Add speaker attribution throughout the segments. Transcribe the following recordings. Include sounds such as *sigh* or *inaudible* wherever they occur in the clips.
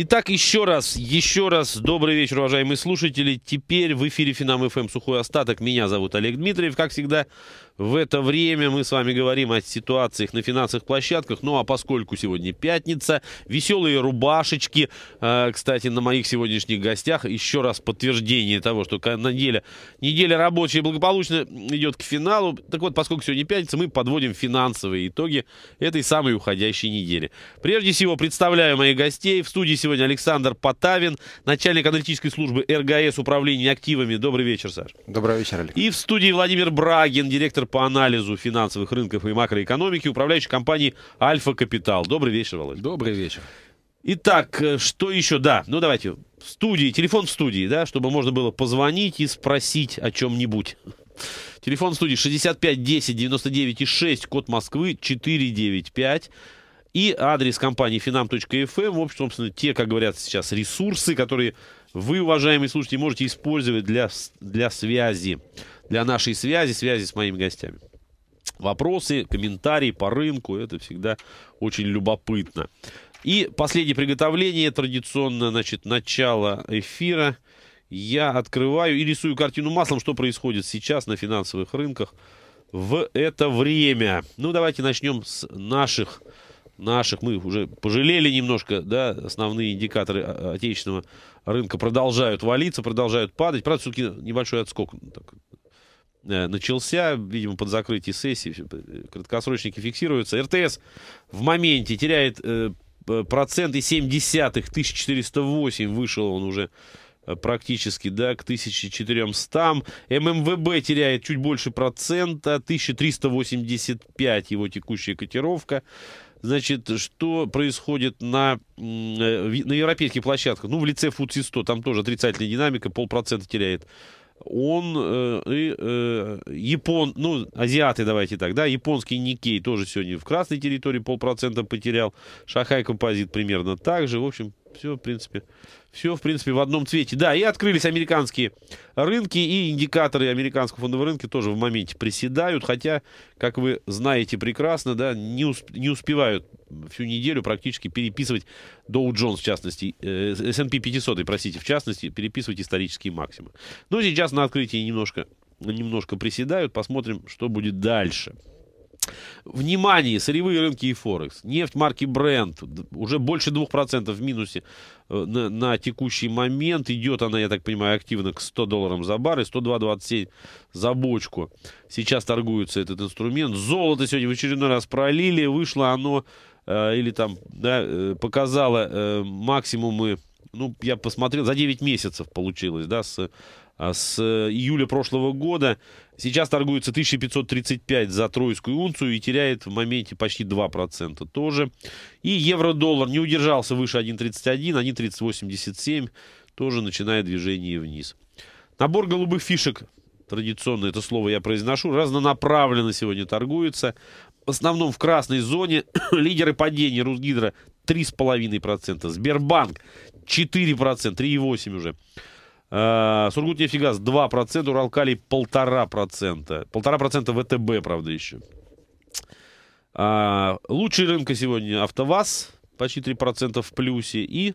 Speaker 1: Итак, еще раз, еще раз добрый вечер, уважаемые слушатели. Теперь в эфире Финам ФМ «Сухой остаток». Меня зовут Олег Дмитриев. Как всегда, в это время мы с вами говорим о ситуациях на финансовых площадках. Ну, а поскольку сегодня пятница, веселые рубашечки. Э, кстати, на моих сегодняшних гостях еще раз подтверждение того, что неделя, неделя рабочая благополучно идет к финалу. Так вот, поскольку сегодня пятница, мы подводим финансовые итоги этой самой уходящей недели. Прежде всего, представляю моих гостей. В студии сегодня Александр Потавин, начальник аналитической службы РГС управления активами. Добрый вечер, Саш.
Speaker 2: Добрый вечер, Олег.
Speaker 1: И в студии Владимир Брагин, директор по анализу финансовых рынков и макроэкономики, управляющей компании Альфа Капитал. Добрый вечер, Володя.
Speaker 2: Добрый вечер.
Speaker 1: Итак, э, что еще? Да, ну давайте, в студии, телефон в студии, да, чтобы можно было позвонить и спросить о чем-нибудь. Телефон в студии 65 10 99 6, код Москвы 495. И адрес компании finam.fm. В общем, собственно, те, как говорят сейчас, ресурсы, которые вы, уважаемые слушатели, можете использовать для, для связи для нашей связи, связи с моими гостями. Вопросы, комментарии по рынку, это всегда очень любопытно. И последнее приготовление, традиционно, значит, начало эфира. Я открываю и рисую картину маслом, что происходит сейчас на финансовых рынках в это время. Ну, давайте начнем с наших, наших, мы уже пожалели немножко, да, основные индикаторы отечественного рынка продолжают валиться, продолжают падать. Правда, все-таки небольшой отскок так, Э, начался, видимо, под закрытие сессии, краткосрочники фиксируются. РТС в моменте теряет э, процент и 7 десятых, 1408 вышел он уже э, практически, да, к 1400. ММВБ теряет чуть больше процента, 1385 его текущая котировка. Значит, что происходит на, на европейских площадках? Ну, в лице FTSE 100, там тоже отрицательная динамика, полпроцента теряет. Он э, э, Япон, ну, азиаты, давайте так, да, японский Никей тоже сегодня в красной территории полпроцента потерял, Шахай композит примерно так же, в общем, все, в принципе, все, в принципе, в одном цвете. Да, и открылись американские рынки, и индикаторы американского фондового рынка тоже в моменте приседают, хотя, как вы знаете прекрасно, да, не, усп не успевают всю неделю практически переписывать Dow Jones, в частности, э, S&P 500, простите, в частности, переписывать исторические максимумы. Но сейчас на открытии немножко, немножко приседают, посмотрим, что будет дальше. Внимание, сырьевые рынки и Форекс. Нефть марки Brent уже больше 2% в минусе э, на, на текущий момент. Идет она, я так понимаю, активно к 100 долларам за бар и 102,27 за бочку. Сейчас торгуется этот инструмент. Золото сегодня в очередной раз пролили. Вышло оно э, или там да, э, показало э, максимумы ну, я посмотрел, за 9 месяцев получилось, да, с а с июля прошлого года. Сейчас торгуется 1535 за тройскую унцию и теряет в моменте почти 2% тоже. И евро-доллар не удержался выше 1.31, 1.3087 тоже начинает движение вниз. Набор голубых фишек, традиционно это слово я произношу, разнонаправленно сегодня торгуется. В основном в красной зоне *coughs* лидеры падения Русгидро 3,5%, Сбербанк 4%, 3,8% уже. Uh, Сургутнефтегаз 2%, Уралкалий 1,5%. 1,5% ВТБ, правда, еще. Uh, лучший рынка сегодня АвтоВАЗ, почти 3% в плюсе. И,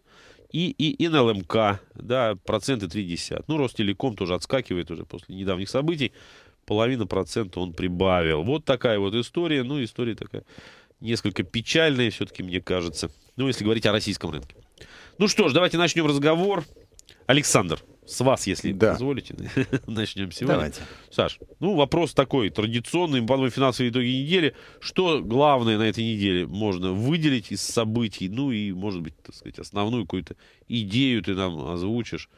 Speaker 1: и, и НЛМК, да, проценты 3,1. Ну, Ростелеком тоже отскакивает уже после недавних событий. Половина процента он прибавил. Вот такая вот история. Ну, история такая несколько печальная, все-таки, мне кажется. Ну, если говорить о российском рынке. Ну что ж, давайте начнем разговор. Александр, с вас, если да. позволите, *laughs* начнем сегодня. Давайте. Саш, ну вопрос такой традиционный, мы подумаем финансовые итоги недели. Что главное на этой неделе можно выделить из событий, ну и, может быть, так сказать, основную какую-то идею ты нам озвучишь,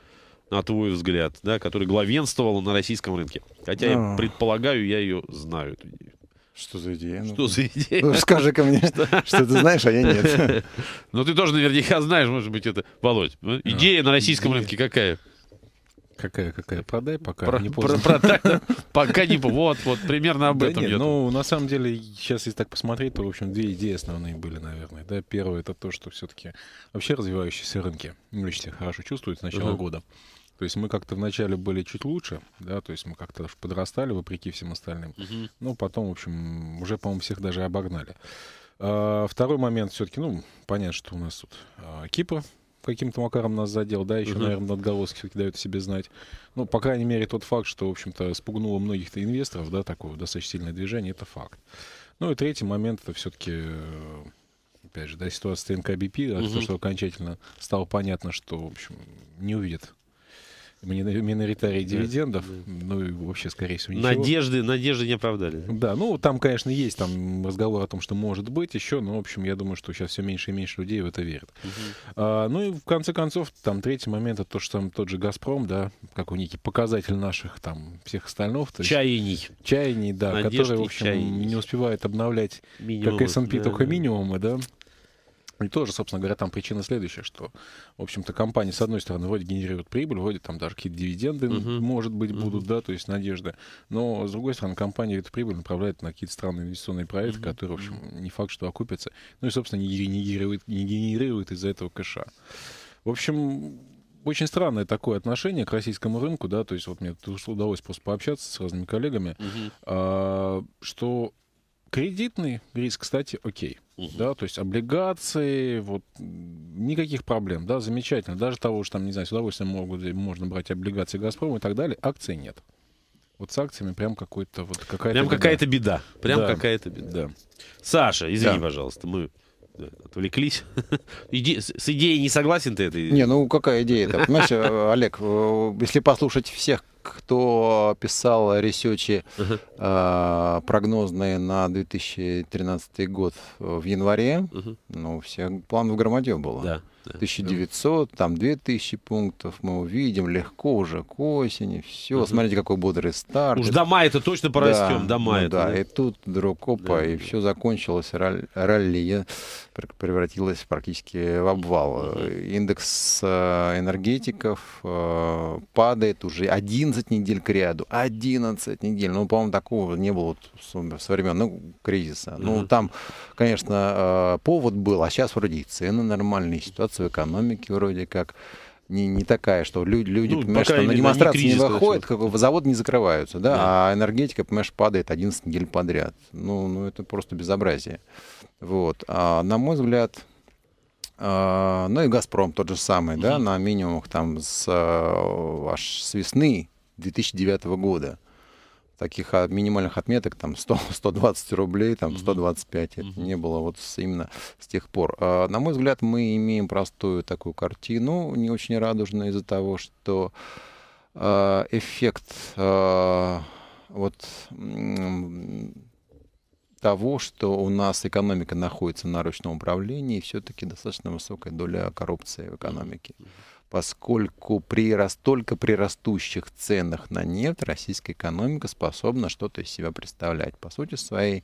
Speaker 1: на твой взгляд, да, которая главенствовала на российском рынке. Хотя я а. предполагаю, я ее знаю, эту идею.
Speaker 2: Что за идея?
Speaker 1: Что ну, за идея?
Speaker 2: Ну, скажи ко мне, что, что ты знаешь, а я нет. *laughs*
Speaker 1: Ну, ты тоже наверняка знаешь, может быть, это... Володь, ну, идея на российском рынке какая?
Speaker 2: Какая, какая? Продай, пока про, не поздно.
Speaker 1: Про, продай, *laughs* пока не Вот, вот, примерно об этом
Speaker 2: нет, Ну, на самом деле, сейчас, если так посмотреть, то, в общем, две идеи основные были, наверное. Да, первое, это то, что все-таки вообще развивающиеся рынки не очень хорошо чувствуют с начала uh-huh. года. То есть мы как-то вначале были чуть лучше, да, то есть мы как-то подрастали вопреки всем остальным. Uh-huh. Ну, потом, в общем, уже, по-моему, всех даже обогнали. А, второй момент все-таки, ну, понятно, что у нас тут а, Кипр каким-то макаром нас задел, да, еще,
Speaker 1: Мгм.
Speaker 2: наверное, отголоски все-таки дают о себе знать. Ну, по крайней мере, тот факт, что, в общем-то, спугнуло многих инвесторов, да, такое достаточно сильное движение, это факт. Ну и третий момент, это все-таки, опять же, да, ситуация с ТНК да,
Speaker 1: Мгм.
Speaker 2: то, что окончательно стало понятно, что, в общем, не увидят миноритарий дивидендов,
Speaker 1: да.
Speaker 2: ну и вообще, скорее всего, ничего.
Speaker 1: Надежды, надежды не оправдали.
Speaker 2: Да, ну там, конечно, есть там разговор о том, что может быть еще, но, в общем, я думаю, что сейчас все меньше и меньше людей в это верят. А, ну и в конце концов, там третий момент, это то, что там тот же «Газпром», да, как у некий показатель наших там всех остальных, то есть
Speaker 1: Чаяний.
Speaker 2: чаяний, да,
Speaker 1: Надежд
Speaker 2: которые, в общем,
Speaker 1: чаяний.
Speaker 2: не успевают обновлять,
Speaker 1: Минимум.
Speaker 2: как S&P,
Speaker 1: да,
Speaker 2: только
Speaker 1: да.
Speaker 2: минимумы, да. И тоже, собственно говоря, там причина следующая, что, в общем-то, компания, с одной стороны, вроде генерирует прибыль, вроде там даже какие-то дивиденды,
Speaker 1: Мгм.
Speaker 2: может быть, будут, да, то есть надежды. Но, с другой стороны, компания эту прибыль направляет на какие-то странные инвестиционные проекты,
Speaker 1: Мгм.
Speaker 2: которые, в общем, не факт, что окупятся. Ну и, собственно, не, ге- не генерирует, не генерирует из-за этого кэша. В общем, очень странное такое отношение к российскому рынку, да, то есть вот мне удалось просто пообщаться с разными коллегами,
Speaker 1: Мгм.
Speaker 2: а, что кредитный риск, кстати, окей.
Speaker 1: Мгм.
Speaker 2: Да, то есть облигации, вот никаких проблем, да, замечательно. Даже того, что там, не знаю, с удовольствием могут, можно брать облигации Газпрома и так далее, акций нет. Вот с акциями прям какой-то вот какая-то.
Speaker 1: Прям какая-то беда. Прям
Speaker 2: Да.
Speaker 1: какая-то беда.
Speaker 2: Да.
Speaker 1: Саша, извини,
Speaker 3: Да.
Speaker 1: пожалуйста, мы э, отвлеклись. *laughs* Иде- С идеей не согласен ты этой?
Speaker 3: Не, ну какая идея-то? Понимаешь, э, *laughs* Олег, э, если послушать всех, кто писал ресечи
Speaker 1: Ага.
Speaker 3: э, прогнозные на 2013 год в январе,
Speaker 1: Мгм.
Speaker 3: ну, всех план в громаде было.
Speaker 1: Да. Да.
Speaker 3: 1900, там 2000 пунктов мы увидим легко уже к осени. Все,
Speaker 1: Мгм.
Speaker 3: смотрите, какой бодрый старт.
Speaker 1: Уж
Speaker 3: Это-
Speaker 1: до мая-то точно порастем,
Speaker 3: Да,
Speaker 1: до
Speaker 3: ну
Speaker 1: мая.
Speaker 3: да, и тут вдруг опа,
Speaker 1: Да.
Speaker 3: и все закончилось, ралли пр- превратилось практически в обвал. Индекс э, энергетиков э, падает уже 11 недель к ряду. 11 недель. Ну, по-моему, такого не было вот со времен ну, кризиса. Ну, там, конечно, э, повод был, а сейчас вроде и цены нормальные, ситуация в экономике вроде как не, не такая, что люди, люди
Speaker 1: Ну,
Speaker 3: понимаешь, что на
Speaker 1: не
Speaker 3: демонстрации не,
Speaker 1: когда
Speaker 3: выходят, как бы заводы не закрываются, да,
Speaker 1: Да.
Speaker 3: а энергетика, понимаешь, падает 11 недель подряд. Ну, ну это просто безобразие. Вот. А, на мой взгляд, а, ну и Газпром тот же самый, да,
Speaker 1: Мгм.
Speaker 3: на минимумах там с, а, аж с весны 2009 года. Таких а, минимальных отметок там 100, 120 *laughs* рублей, там
Speaker 1: Мгм.
Speaker 3: 125. Это не было вот с- именно с тех пор. А, на мой взгляд, мы имеем простую такую картину, не очень радужную из-за того, что а, эффект а, вот того, что у нас экономика находится на ручном управлении, все-таки достаточно высокая доля коррупции в экономике. Поскольку при, только при растущих ценах на нефть российская экономика способна что-то из себя представлять. По сути своей,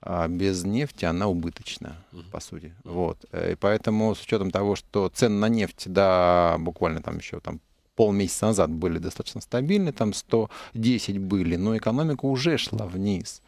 Speaker 3: а, без нефти она убыточна, по сути. Вот. Э, И поэтому с учетом того, что цены на нефть, да, буквально там еще там полмесяца назад были достаточно стабильны, там 110 были, но экономика уже шла вниз.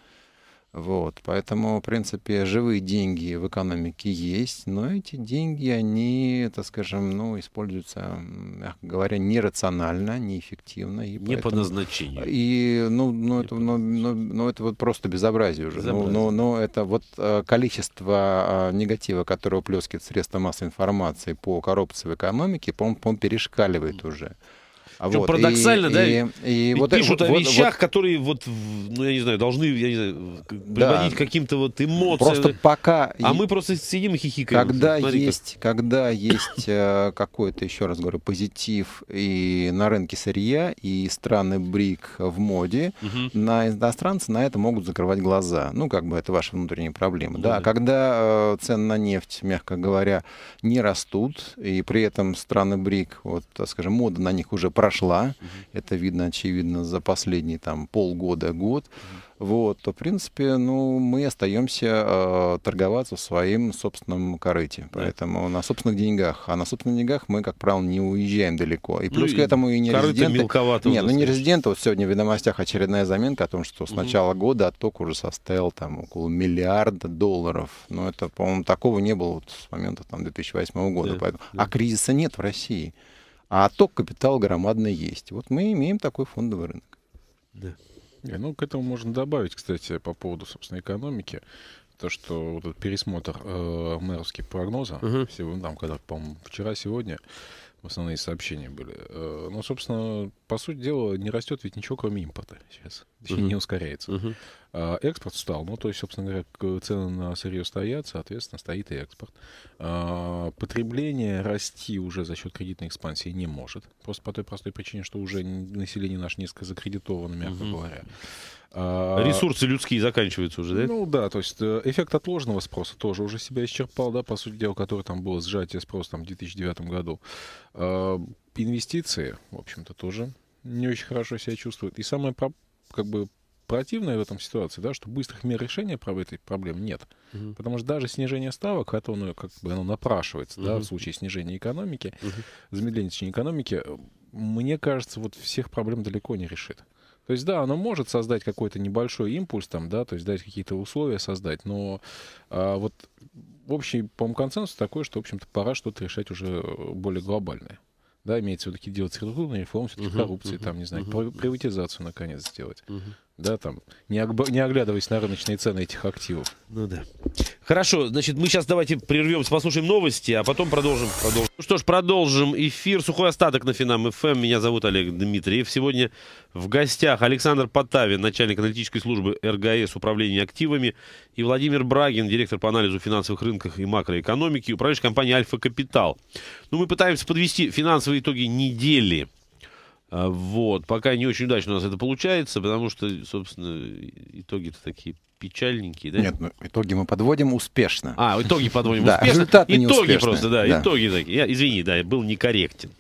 Speaker 3: Вот, поэтому, в принципе, живые деньги в экономике есть, но эти деньги, они, так скажем, ну, используются, мягко говоря, нерационально, неэффективно. И
Speaker 1: Не по
Speaker 3: поэтому-
Speaker 1: назначению.
Speaker 3: и, ну, ну,
Speaker 1: Не
Speaker 3: это,
Speaker 1: по
Speaker 3: ну, ну, ну, это вот просто безобразие уже. Ну,
Speaker 1: Безобразие.
Speaker 3: ну, ну, это вот э, количество а, негатива, которое плескает средства массовой информации по коррупции в экономике, по-моему, перешкаливает уже. А вот,
Speaker 1: парадоксально,
Speaker 3: и,
Speaker 1: да,
Speaker 3: И, и
Speaker 1: Ведь
Speaker 3: вот,
Speaker 1: пишут
Speaker 3: вот-
Speaker 1: о
Speaker 3: вот-
Speaker 1: вещах, которые вот, ну, я не знаю, должны, я не знаю,
Speaker 3: Да.
Speaker 1: приводить к каким-то вот
Speaker 3: вот
Speaker 1: эмоциям.
Speaker 3: просто пока...
Speaker 1: А
Speaker 3: и-
Speaker 1: мы просто сидим и хихикаем.
Speaker 3: Когда
Speaker 1: Смотри, как-
Speaker 3: есть, когда есть э, какой-то, еще раз говорю, позитив и на рынке сырья, и страны БРИК в моде,
Speaker 1: Мгм.
Speaker 3: на иностранцы на это могут закрывать глаза. Ну, как бы это ваша внутренняя проблема.
Speaker 1: Ну
Speaker 3: да.
Speaker 1: да.
Speaker 3: А Когда э, цены на нефть, мягко говоря, не растут, и при этом страны БРИК, вот, скажем, мода на них уже прошла, это видно, очевидно, за последние там полгода, год, вот, то, в принципе, ну, мы остаемся э, торговаться в своем собственном корыте. Поэтому на собственных деньгах. А на собственных деньгах мы, как правило, не уезжаем далеко. И
Speaker 1: Ну
Speaker 3: плюс
Speaker 1: и
Speaker 3: к этому и не резиденты.
Speaker 1: мелковато
Speaker 3: Нет, ну не резиденты. Вот сегодня в ведомостях очередная заметка о том, что с начала года отток уже составил там около миллиарда долларов. Ну, это, по-моему, такого не было вот с момента там 2008 года.
Speaker 1: Да,
Speaker 3: Поэтому...
Speaker 1: да.
Speaker 3: А кризиса нет в России. А отток капитала громадный есть. Вот мы имеем такой фондовый рынок.
Speaker 1: Да.
Speaker 2: Не, Ну, к этому можно добавить, кстати, по поводу, собственно, экономики. то, что вот этот пересмотр э, мэровских прогноза,
Speaker 1: Мгм.
Speaker 2: всего, там, когда, по-моему, вчера, сегодня, основные сообщения были. Э, ну, собственно, по сути дела, не растет ведь ничего, кроме импорта сейчас. Точнее,
Speaker 1: Мгм.
Speaker 2: не ускоряется. А экспорт встал. Ну, то есть, собственно говоря, цены на сырье стоят, соответственно, стоит и экспорт. А, потребление расти уже за счет кредитной экспансии не может. Просто по той простой причине, что уже население наше несколько закредитовано, мягко
Speaker 1: Мгм.
Speaker 2: говоря. А,
Speaker 1: Ресурсы людские заканчиваются уже, да?
Speaker 2: ну да, то есть э, эффект отложенного спроса тоже уже себя исчерпал, да, по сути дела, который там было сжатие спроса там, в 2009 году. А, инвестиции, в общем-то, тоже не очень хорошо себя чувствуют. И самое как бы противное в этом ситуации, да, что быстрых мер решения этой проблемы нет.
Speaker 1: Мгм.
Speaker 2: Потому что даже снижение ставок, это оно, как бы оно напрашивается, да,
Speaker 1: Мгм.
Speaker 2: в случае снижения экономики,
Speaker 1: Мгм.
Speaker 2: замедления течения экономики, э, мне кажется, вот всех проблем далеко не решит. То есть, да, оно может создать какой-то небольшой импульс, там, да, то есть дать какие-то условия создать, но а, вот общий, по-моему, консенсус такой, что, в общем-то, пора что-то решать уже э, более глобальное. Да, имеется все-таки делать структурные реформы, все-таки
Speaker 1: Мгм,
Speaker 2: коррупции,
Speaker 1: мгм,
Speaker 2: там, не знаю,
Speaker 1: мгм.
Speaker 2: приватизацию, наконец, сделать.
Speaker 1: Мгм.
Speaker 2: Да, там, не, огба- не оглядываясь на рыночные цены этих активов.
Speaker 1: Ну да. Хорошо, значит, мы сейчас давайте прервемся, послушаем новости, а потом продолжим. продолжим. Ну что ж, продолжим эфир. Сухой остаток на Финам ФМ. Меня зовут Олег Дмитриев. Сегодня в гостях Александр Потавин, начальник аналитической службы РГС Управления активами, и Владимир Брагин, директор по анализу финансовых рынков и макроэкономики, управляющая компания Альфа Капитал. Ну, мы пытаемся подвести финансовые итоги недели. А, Вот, пока не очень удачно у нас это получается, потому что, собственно, итоги-то такие печальненькие, да?
Speaker 3: Нет, ну, итоги мы подводим успешно.
Speaker 1: А, итоги подводим *laughs* успешно.
Speaker 3: результаты
Speaker 1: итоги просто, да, итоги такие. Я, извини, да, я был некорректен.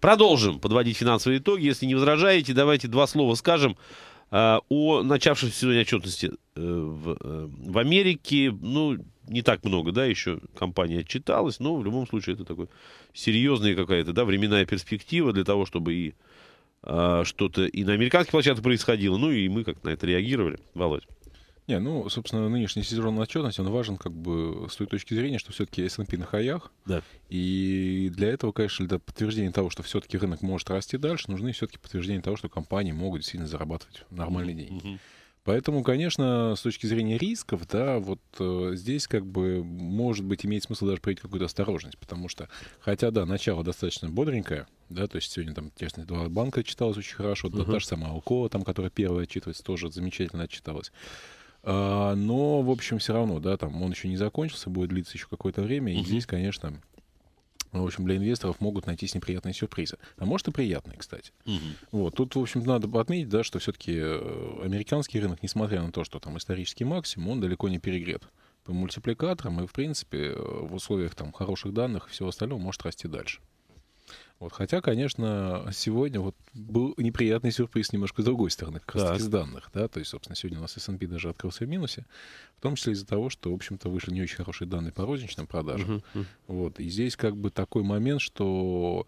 Speaker 1: Продолжим подводить финансовые итоги. Если не возражаете, давайте два слова скажем а, о начавшемся сезоне отчетности э, в, э, в Америке. Ну, не так много, да, еще компания отчиталась, но в любом случае это такой серьезная какая-то, да, временная перспектива для того, чтобы и что-то и на американских площадках происходило, ну и мы как на это реагировали. Володь.
Speaker 2: Не, ну, собственно, нынешний сезон отчетности, он важен как бы с той точки зрения, что все-таки S&P на хаях,
Speaker 1: Да.
Speaker 2: и для этого, конечно, для подтверждения того, что все-таки рынок может расти дальше, нужны все-таки подтверждения того, что компании могут действительно зарабатывать нормальные деньги.
Speaker 1: Мгм.
Speaker 2: Поэтому, конечно, с точки зрения рисков, да, вот э, здесь как бы может быть имеет смысл даже проявить какую-то осторожность, потому что, хотя, да, начало достаточно бодренькое, да, то есть сегодня там честные два банка читалось очень хорошо, да,
Speaker 1: Мгм.
Speaker 2: та же самая Алкова, там, которая первая отчитывается, тоже замечательно отчиталась. А, но, в общем, все равно, да, там он еще не закончился, будет длиться еще какое-то время, и
Speaker 1: Мгм.
Speaker 2: здесь, конечно, в общем, для инвесторов могут найтись неприятные сюрпризы. А может и приятные, кстати.
Speaker 1: Мгм.
Speaker 2: Вот. Тут, в общем, надо отметить, да, что все-таки американский рынок, несмотря на то, что там исторический максимум, он далеко не перегрет по мультипликаторам, и, в принципе, э, в условиях там хороших данных и всего остального может расти дальше. Вот. Хотя, конечно, сегодня вот был неприятный сюрприз немножко с другой стороны, как раз с данных. Да? То есть, собственно, сегодня у нас S&P даже открылся в минусе, в том числе из-за того, что, в общем-то, вышли не очень хорошие данные по розничным продажам.
Speaker 1: Мгм.
Speaker 2: Вот. И здесь как бы такой момент, что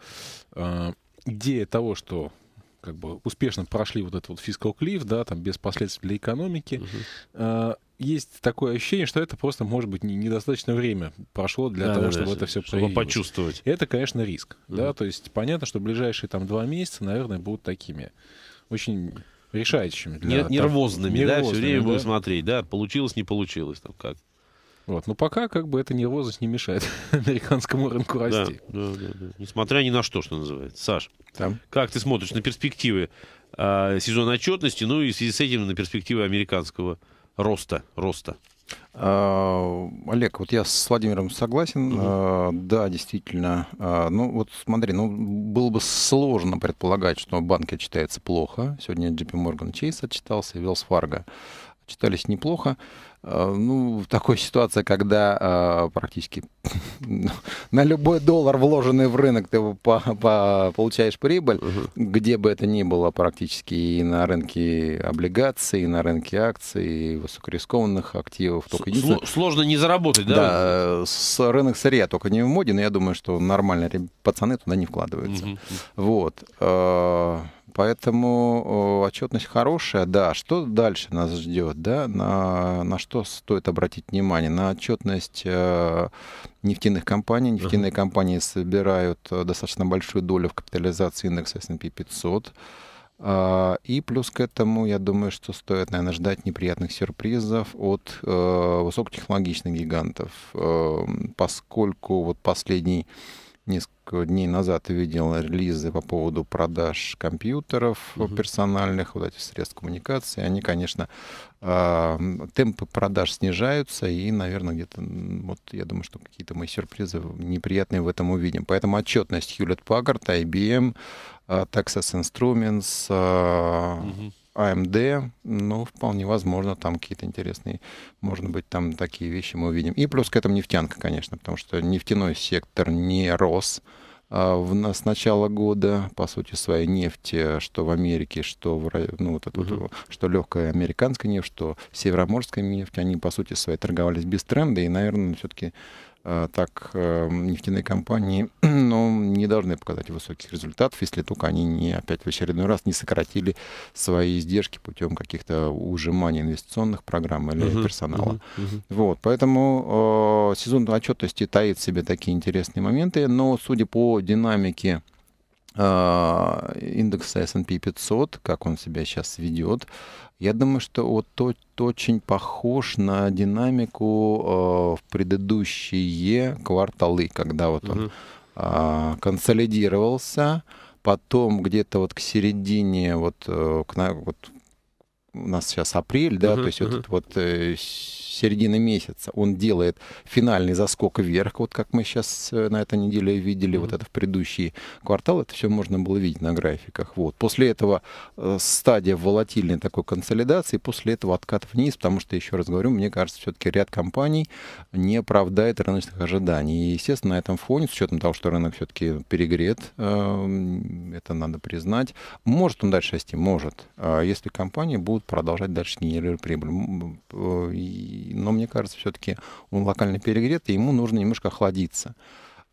Speaker 2: э, идея того, что как бы успешно прошли вот этот вот фискал клифф, да, там без последствий для экономики,
Speaker 1: Мгм.
Speaker 2: э, есть такое ощущение, что это просто, может быть, не- недостаточно время прошло для
Speaker 1: Да,
Speaker 2: того,
Speaker 1: да,
Speaker 2: чтобы
Speaker 1: да,
Speaker 2: это все
Speaker 1: чтобы почувствовать.
Speaker 2: Это, конечно, риск, да,
Speaker 1: Мгм.
Speaker 2: то есть понятно, что ближайшие там два месяца, наверное, будут такими очень решающими для
Speaker 1: Не-
Speaker 2: там,
Speaker 1: нервозными, да, все время будем
Speaker 2: да.
Speaker 1: смотреть, да, получилось, не получилось, там как.
Speaker 2: Вот, но пока как бы эта нервозность не мешает *laughs* американскому рынку
Speaker 1: Да,
Speaker 2: расти.
Speaker 1: да, да, да. Несмотря ни на что, что называется. Саш,
Speaker 3: Там.
Speaker 1: как ты смотришь на перспективы а, сезона отчетности, ну и в связи с этим на перспективы американского роста, роста?
Speaker 3: А, Олег, вот я с Владимиром согласен. А, Да, действительно. А, Ну вот смотри, ну было бы сложно предполагать, что банки отчитаются плохо. Сегодня JP Morgan Chase отчитался, Wells Fargo читались неплохо. А, Ну, в такой ситуации, когда а, практически *laughs* на любой доллар, вложенный в рынок, ты по- по- получаешь прибыль, где бы это ни было практически и на рынке облигаций, и на рынке акций, и высокорискованных активов. Только единственное-
Speaker 1: Сложно не заработать, да?
Speaker 3: да, с рынок сырья только не в моде, но я думаю, что нормальные пацаны туда не вкладываются. Вот. Поэтому отчетность хорошая, да. Что дальше нас ждет, да? На, на что стоит обратить внимание? На отчетность э, нефтяных компаний. Нефтяные компании собирают э, достаточно большую долю в капитализации индекса S&P 500. А, и плюс к этому, я думаю, что стоит, наверное, ждать неприятных сюрпризов от э, высокотехнологичных гигантов, э, поскольку вот последний несколько дней назад видел релизы по поводу продаж компьютеров uh-huh. персональных, вот этих средств коммуникации. Они, конечно, э, темпы продаж снижаются, и, наверное, где-то, вот я думаю, что какие-то мы сюрпризы неприятные в этом увидим. Поэтому отчетность Hewlett Packard, IBM, Э, Texas Instruments, угу. AMD, ну, вполне возможно, там какие-то интересные, может быть, там такие вещи мы увидим. И плюс к этому нефтянка, конечно, потому что нефтяной сектор не рос в, с начала года, по сути, своей нефти, что в Америке, что в, ну, вот это, вот, что легкая американская нефть, что североморская нефть, они, по сути, своей торговались без тренда, и, наверное, все-таки Э, так э, нефтяные компании *clears throat* ну, не должны показать высоких результатов, если только они не опять в очередной раз не сократили свои издержки путем каких-то ужиманий инвестиционных программ или uh-huh, персонала. Uh-huh, uh-huh. Вот, поэтому э, сезон отчетности таит в себе такие интересные моменты, но судя по динамике индекса S&P 500, как он себя сейчас ведет, я думаю, что вот тот, очень похож на динамику э, в предыдущие кварталы, когда вот он э, консолидировался, потом где-то вот к середине, вот, э, к, вот у нас сейчас апрель, да, то есть вот, вот э, середины месяца он делает финальный заскок вверх, вот как мы сейчас э, на этой неделе видели, mm-hmm. вот это в предыдущий квартал, это все можно было видеть на графиках. Вот. После этого э, стадия волатильной такой консолидации, после этого откат вниз, потому что, еще раз говорю, мне кажется, все-таки ряд компаний не оправдает рыночных ожиданий. И, естественно, на этом фоне, с учетом того, что рынок все-таки перегрет, э, это надо признать, может он дальше расти? Может. А если компании будут продолжать дальше генерировать прибыль но мне кажется, все-таки он локально перегрет, и ему нужно немножко охладиться.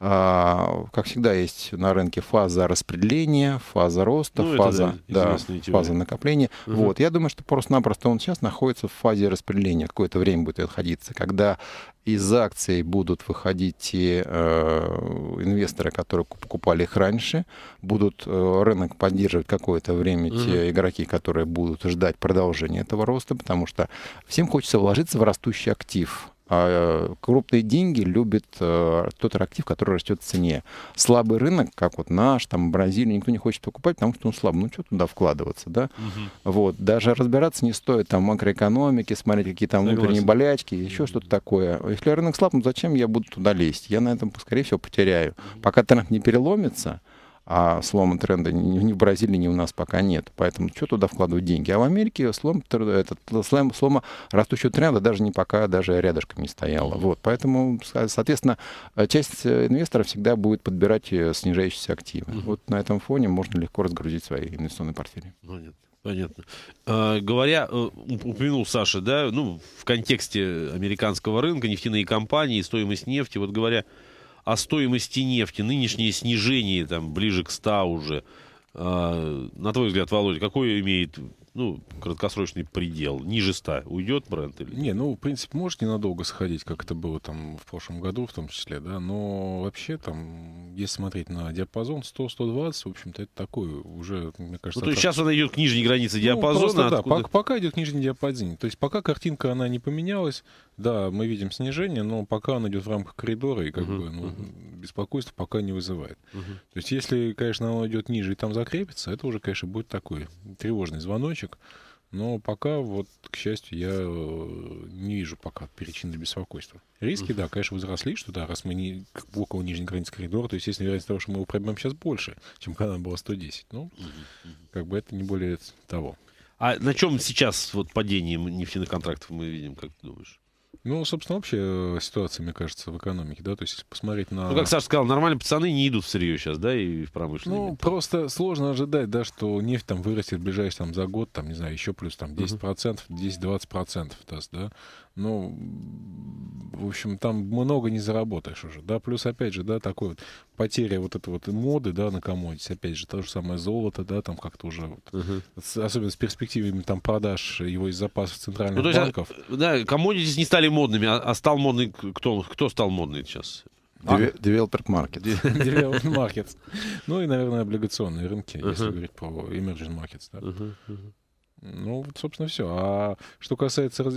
Speaker 3: А, как всегда, есть на рынке фаза распределения, фаза роста, ну, фаза, да, да, фаза накопления. Угу. Вот. Я думаю, что просто-напросто он сейчас находится в фазе распределения. Какое-то время будет отходиться, когда из акций будут выходить те э, инвесторы, которые покупали их раньше, будут э, рынок поддерживать какое-то время угу. те игроки, которые будут ждать продолжения этого роста, потому что всем хочется вложиться в растущий актив. А крупные деньги любит э, тот актив, который растет в цене. Слабый рынок, как вот наш, там Бразилия, никто не хочет покупать, потому что он слабый. Ну, что туда вкладываться, да? Угу. Вот. Даже разбираться не стоит там макроэкономики, смотреть какие там Согласен. внутренние болячки, еще что-то такое. Если рынок слаб, ну зачем я буду туда лезть? Я на этом, скорее всего, потеряю. Пока тренд не переломится, а слома тренда ни в Бразилии, ни у нас пока нет. Поэтому что туда вкладывать деньги? А в Америке слом, этот, слом, слома растущего тренда даже не пока даже рядышком не стояла. Вот. Поэтому, соответственно, часть инвесторов всегда будет подбирать э, снижающиеся активы. Угу. Вот на этом фоне можно легко разгрузить свои инвестиционные портфели.
Speaker 1: Понятно. Понятно. А, говоря, э, упомянул Саша, да, ну, в контексте американского рынка, нефтяные компании, стоимость нефти, вот говоря о стоимости нефти, нынешнее снижение там ближе к 100 уже, э, на твой взгляд, Володя, какое имеет ну, краткосрочный предел? Ниже 100 уйдет бренд или
Speaker 2: Не, ну, в принципе, может ненадолго сходить, как это было там в прошлом году в том числе, да, но вообще там, если смотреть на диапазон 100-120, в общем-то, это такой уже, мне кажется... Ну,
Speaker 1: то есть сейчас она идет к нижней границе ну, диапазона? Ну,
Speaker 2: просто, откуда... да, пока идет к нижней диапазоне. То есть пока картинка, она не поменялась, да, мы видим снижение, но пока она идет в рамках коридора, и как uh-huh, бы, ну, uh-huh. беспокойство пока не вызывает. Uh-huh. То есть если, конечно, она идет ниже и там закрепится, это уже, конечно, будет такой тревожный звоночек. Но пока, вот, к счастью, я э, не вижу пока причин для беспокойства. Риски, uh-huh. да, конечно, возросли, что да, раз мы не около нижней границы коридора, то, естественно, вероятность того, что мы его пробьем сейчас больше, чем когда было 110. Ну, uh-huh. как бы это не более того.
Speaker 1: А на чем сейчас вот падение нефтяных контрактов мы видим, как ты думаешь?
Speaker 2: Ну, собственно, общая ситуация, мне кажется, в экономике, да, то есть если посмотреть на...
Speaker 1: Ну, как Саша сказал, нормальные пацаны не идут в сырье сейчас, да, и в промышленность.
Speaker 2: Ну, просто сложно ожидать, да, что нефть там вырастет в ближайший там за год, там, не знаю, еще плюс там 10%, 10-20% даст, да ну, в общем, там много не заработаешь уже, да, плюс, опять же, да, такой вот потеря вот этой вот моды, да, на комодите, опять же, то же самое золото, да, там как-то уже, вот, uh-huh. особенно с перспективами там продаж его из запасов центральных ну, есть,
Speaker 1: банков. Да, комодити не стали модными, а, а стал модный, кто, кто стал модный сейчас? А?
Speaker 3: Developer market.
Speaker 2: Development markets. Ну и, наверное, облигационные рынки, если
Speaker 1: Ага.
Speaker 2: говорить про emerging markets. да.
Speaker 1: Мгм, мгм.
Speaker 2: Ну, вот, собственно, все. А что касается раз-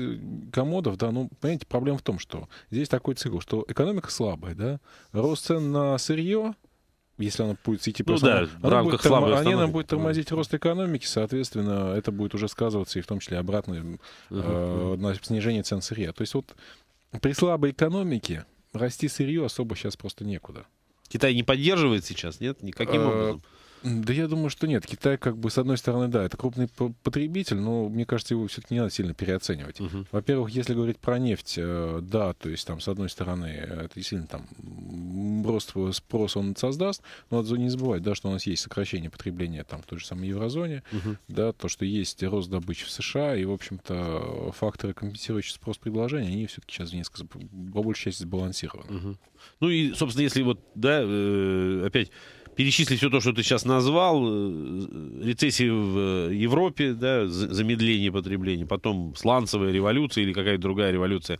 Speaker 2: комодов, да, ну, понимаете, проблема в том, что здесь такой цикл, что экономика слабая, да, рост цен на сырье, если она будет идти
Speaker 1: Ну да, в рамках
Speaker 2: будет
Speaker 1: слабой
Speaker 2: Они нам будет тормозить рост экономики, соответственно, это будет уже сказываться и в том числе обратно э, на снижение цен сырья. То есть вот при слабой экономике расти сырье особо сейчас просто некуда.
Speaker 1: Китай не поддерживает сейчас, нет? Никаким
Speaker 2: Э,
Speaker 1: образом.
Speaker 2: Да я думаю, что нет. Китай, как бы, с одной стороны, да, это крупный потребитель, но мне кажется, его все-таки не надо сильно переоценивать.
Speaker 1: Мгм.
Speaker 2: Во-первых, если говорить про нефть, э, да, то есть там, с одной стороны, э, это действительно там рост спроса он создаст, но надо не забывать, да, что у нас есть сокращение потребления там в той же самой еврозоне,
Speaker 1: Мгм.
Speaker 2: да, то, что есть рост добычи в США, и, в общем-то, факторы, компенсирующие спрос предложения, они все-таки сейчас несколько, по большей части сбалансированы.
Speaker 1: Мгм. Ну и, собственно, если вот, да, э, опять перечислить все то, что ты сейчас назвал, э, рецессии в э, Европе, да, замедление потребления, потом сланцевая революция или какая-то другая революция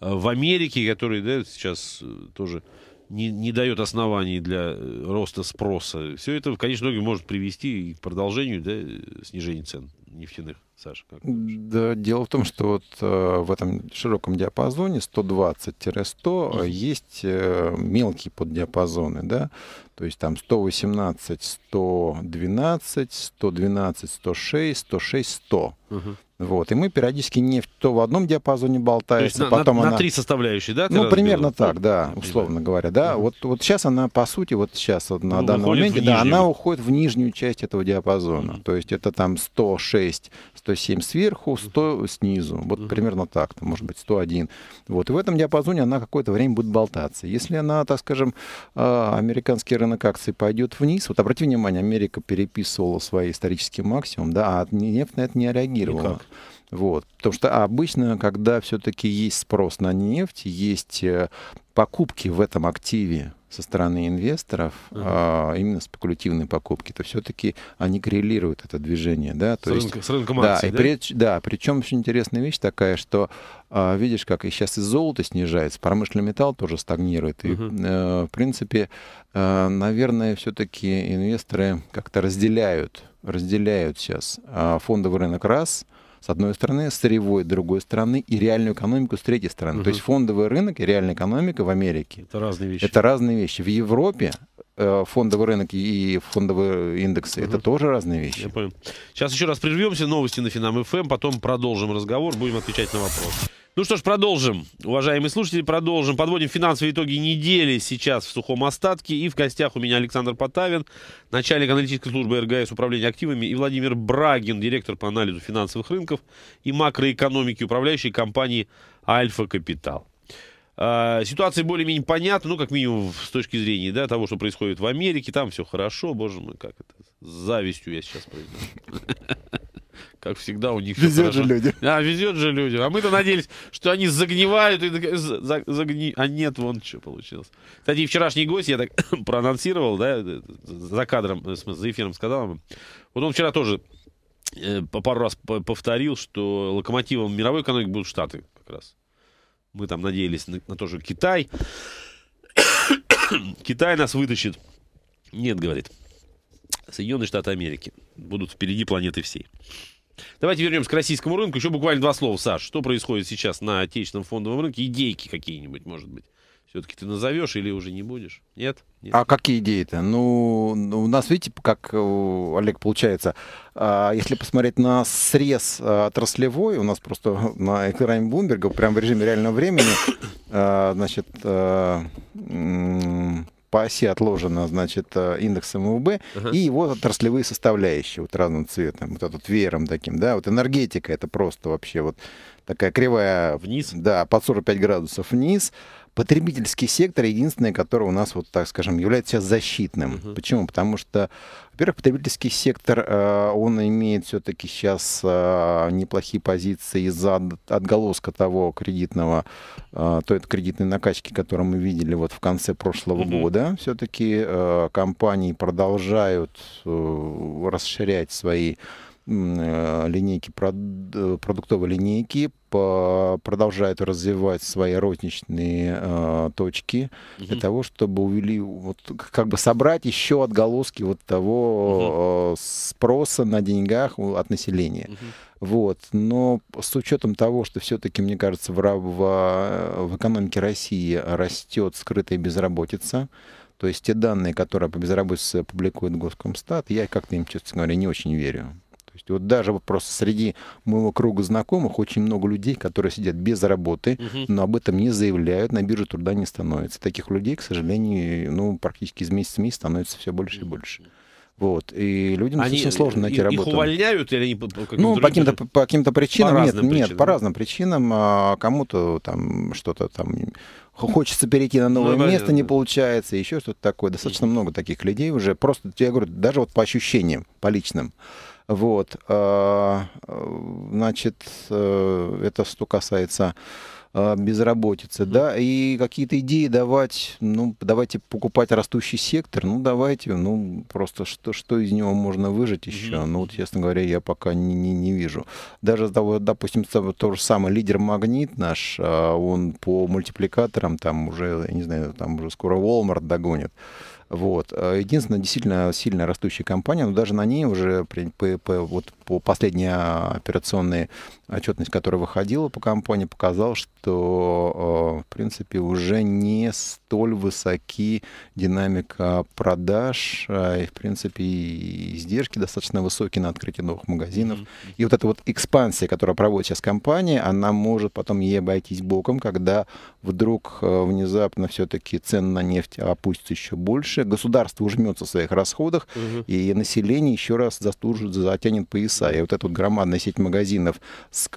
Speaker 1: э, в Америке, которая, да, сейчас тоже не, не дает оснований для роста спроса. Все это, конечно, итоге может привести и к продолжению, да, снижения цен нефтяных. Саша, как?
Speaker 3: Да, дело в том, что вот э, в этом широком диапазоне 120-100
Speaker 1: Мгм.
Speaker 3: есть э, мелкие поддиапазоны, да, то есть там 118, 112, 112, 106, 106, 100.
Speaker 1: Мгм.
Speaker 3: Вот. И мы периодически нефть то в одном диапазоне
Speaker 1: То есть
Speaker 3: болтается,
Speaker 1: на,
Speaker 3: потом
Speaker 1: на- на
Speaker 3: она...
Speaker 1: три составляющие, да?
Speaker 3: Ну, примерно так,
Speaker 1: Ну,
Speaker 3: да,
Speaker 1: понимаю.
Speaker 3: условно говоря, да. Вот, вот сейчас она, по сути, вот сейчас вот на
Speaker 1: Ну,
Speaker 3: данном моменте, да, она уходит в нижнюю часть этого диапазона.
Speaker 1: Мгм.
Speaker 3: То есть это там 106, 107 сверху, 100 снизу. Вот
Speaker 1: Мгм.
Speaker 3: примерно так, там, может быть, 101. Вот. И в этом диапазоне она какое-то время будет болтаться. Если она, так скажем, а, американский рынок акций пойдет вниз, вот обратите внимание, Америка переписывала свои исторические максимум, да, а нефть на это не реагировала.
Speaker 1: Никак.
Speaker 3: Вот. Потому что обычно, когда все-таки есть спрос на нефть, есть э, покупки в этом активе со стороны инвесторов,
Speaker 1: Ага.
Speaker 3: а, именно спекулятивные покупки, то все-таки они коррелируют это движение, да,
Speaker 1: С,
Speaker 3: то есть
Speaker 1: рынка- с рынком
Speaker 3: да,
Speaker 1: акций, да?
Speaker 3: прич- да, причем очень интересная вещь такая, что а, видишь, как и сейчас и золото снижается, промышленный металл тоже стагнирует. И,
Speaker 1: Мгм.
Speaker 3: э, в принципе, э, наверное, все-таки инвесторы как-то разделяют, разделяют сейчас а, фондовый рынок раз, с одной стороны, сырьевой, с другой стороны, и реальную экономику с третьей стороны.
Speaker 1: Мгм.
Speaker 3: То есть фондовый рынок и реальная экономика в Америке
Speaker 1: Это разные вещи.
Speaker 3: это разные вещи. В Европе фондовый рынок и фондовые индексы это
Speaker 1: Мгм.
Speaker 3: тоже разные вещи.
Speaker 1: Я понял. Сейчас еще раз прервемся. Новости на Финам ФМ. Потом продолжим разговор. Будем отвечать на вопросы. Ну что ж, продолжим. Уважаемые слушатели, продолжим. Подводим финансовые итоги недели сейчас в сухом остатке. И в гостях у меня Александр Потавин, начальник аналитической службы РГС управления активами, и Владимир Брагин, директор по анализу финансовых рынков и макроэкономики управляющей компании Альфа Капитал. А, Ситуация более-менее понятна, ну, как минимум, с точки зрения да, того, что происходит в Америке. Там все хорошо, боже мой, как это, с завистью я сейчас произнесу. *laughs* Как всегда, у них
Speaker 3: Везет же людям.
Speaker 1: А, везет же людям. А мы-то надеялись, что они загнивают, и за- загни... а нет, вон что получилось. Кстати, вчерашний гость, я так *coughs* проанонсировал, да, за кадром, смысле, за эфиром сказал ему. Вот он вчера тоже э, по пару раз по- повторил, что локомотивом мировой экономики будут Штаты как раз. Мы там надеялись на, на то же Китай. *coughs* Китай нас вытащит. Нет, говорит. Соединенные Штаты Америки будут впереди планеты всей. Давайте вернемся к российскому рынку. Еще буквально два слова, Саш. Что происходит сейчас на отечественном фондовом рынке? Идейки какие-нибудь, может быть. Все-таки ты назовешь или уже не будешь? Нет? Нет?
Speaker 3: А какие идеи-то? Ну, ну, у нас, видите, как, э, Олег, получается, а, если посмотреть на срез а, отраслевой, у нас просто *laughs* на экране Блумберга, прямо в режиме реального времени, *coughs* а, значит, м, по оси отложено, значит, индекс МВБ
Speaker 1: Ага.
Speaker 3: и его отраслевые составляющие, вот разным цветом, вот этот веером таким, да, вот энергетика, это просто вообще вот такая кривая
Speaker 1: Вниз?
Speaker 3: да, под 45 градусов вниз. Потребительский сектор единственный, который у нас, вот так скажем, является сейчас защитным.
Speaker 1: Мгм.
Speaker 3: Почему? Потому что, во-первых, потребительский сектор, э, он имеет все-таки сейчас э, неплохие позиции из-за от- отголоска того кредитного, э, той кредитной накачки, которую мы видели вот в конце прошлого
Speaker 1: Мгм.
Speaker 3: года. Все-таки компании продолжают расширять свои линейки, продуктовой линейки, продолжают развивать свои розничные э, точки угу. для того, чтобы увели, вот, как бы собрать еще отголоски вот того угу. спроса на деньгах от населения. Угу. Вот. Но с учетом того, что все-таки, мне кажется, в, в, в экономике России растет скрытая безработица, то есть те данные, которые по безработице публикует Госкомстат, я как-то им, честно говоря, не очень верю есть вот даже просто среди моего круга знакомых очень много людей, которые сидят без работы, угу. но об этом не заявляют, на бирже труда не становится. Таких людей, к сожалению, ну, практически из месяца в месяц становится все больше и больше. Вот. И людям они, достаточно сложно найти их, работу.
Speaker 1: Их увольняют или они
Speaker 3: по, по Ну, по каким-то, по каким-то причинам. По нет, причинам. нет, по разным причинам. А кому-то там что-то там хочется перейти на новое ну, место, понятно. не получается, еще что-то такое. Достаточно много таких людей уже. Просто, я говорю, даже вот по ощущениям, по личным. Вот, а, значит, э, это что касается а, безработицы, да, и какие-то идеи давать, ну, давайте покупать растущий сектор, ну, давайте, ну, просто что, что из него можно выжить еще, mm-hmm. ну, вот, честно говоря, я пока не, не, не вижу. Даже, допустим, то же самое лидер Магнит наш, а, он по мультипликаторам там уже, я не знаю, там уже скоро Walmart догонит. Вот. Единственная действительно сильно растущая компания, но даже на ней уже при, по, по, вот по последней операционной отчетность, которая выходила по компании, показала, что, э, в принципе, уже не столь высоки динамика продаж, а, и, в принципе, и издержки достаточно высокие на открытие новых магазинов. Mm-hmm. И вот эта вот экспансия, которая проводит сейчас компания, она может потом ей обойтись боком, когда вдруг э, внезапно все-таки цены на нефть опустятся еще больше, государство ужмется в своих расходах, mm-hmm. и население еще раз застужит, затянет пояса. И вот эта вот громадная сеть магазинов с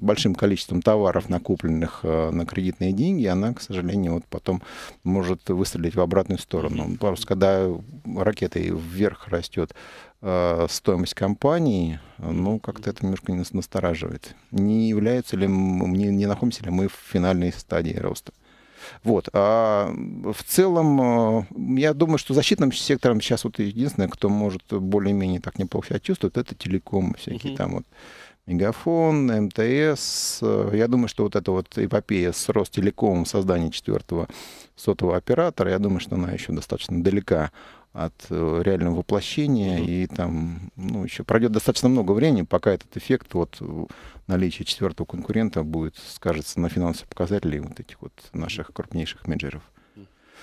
Speaker 3: большим количеством товаров, накопленных э, на кредитные деньги, она, к сожалению, вот потом может выстрелить в обратную сторону. Просто когда ракетой вверх растет стоимость компании, ну, как-то это немножко настораживает. Не является ли, не, не находимся ли мы в финальной стадии роста? Вот. А в целом, э, я думаю, что защитным сектором сейчас вот единственное, кто может более-менее так неплохо себя чувствовать, это телеком всякие uh-huh. там вот Мегафон, МТС. Я думаю, что вот эта вот эпопея с Ростелекомом, создание четвертого сотового оператора, я думаю, что она еще достаточно далека от э, реального воплощения, и там ну, еще пройдет достаточно много времени, пока этот эффект вот наличия четвертого конкурента будет скажется на финансовых показателях вот этих вот наших крупнейших менеджеров.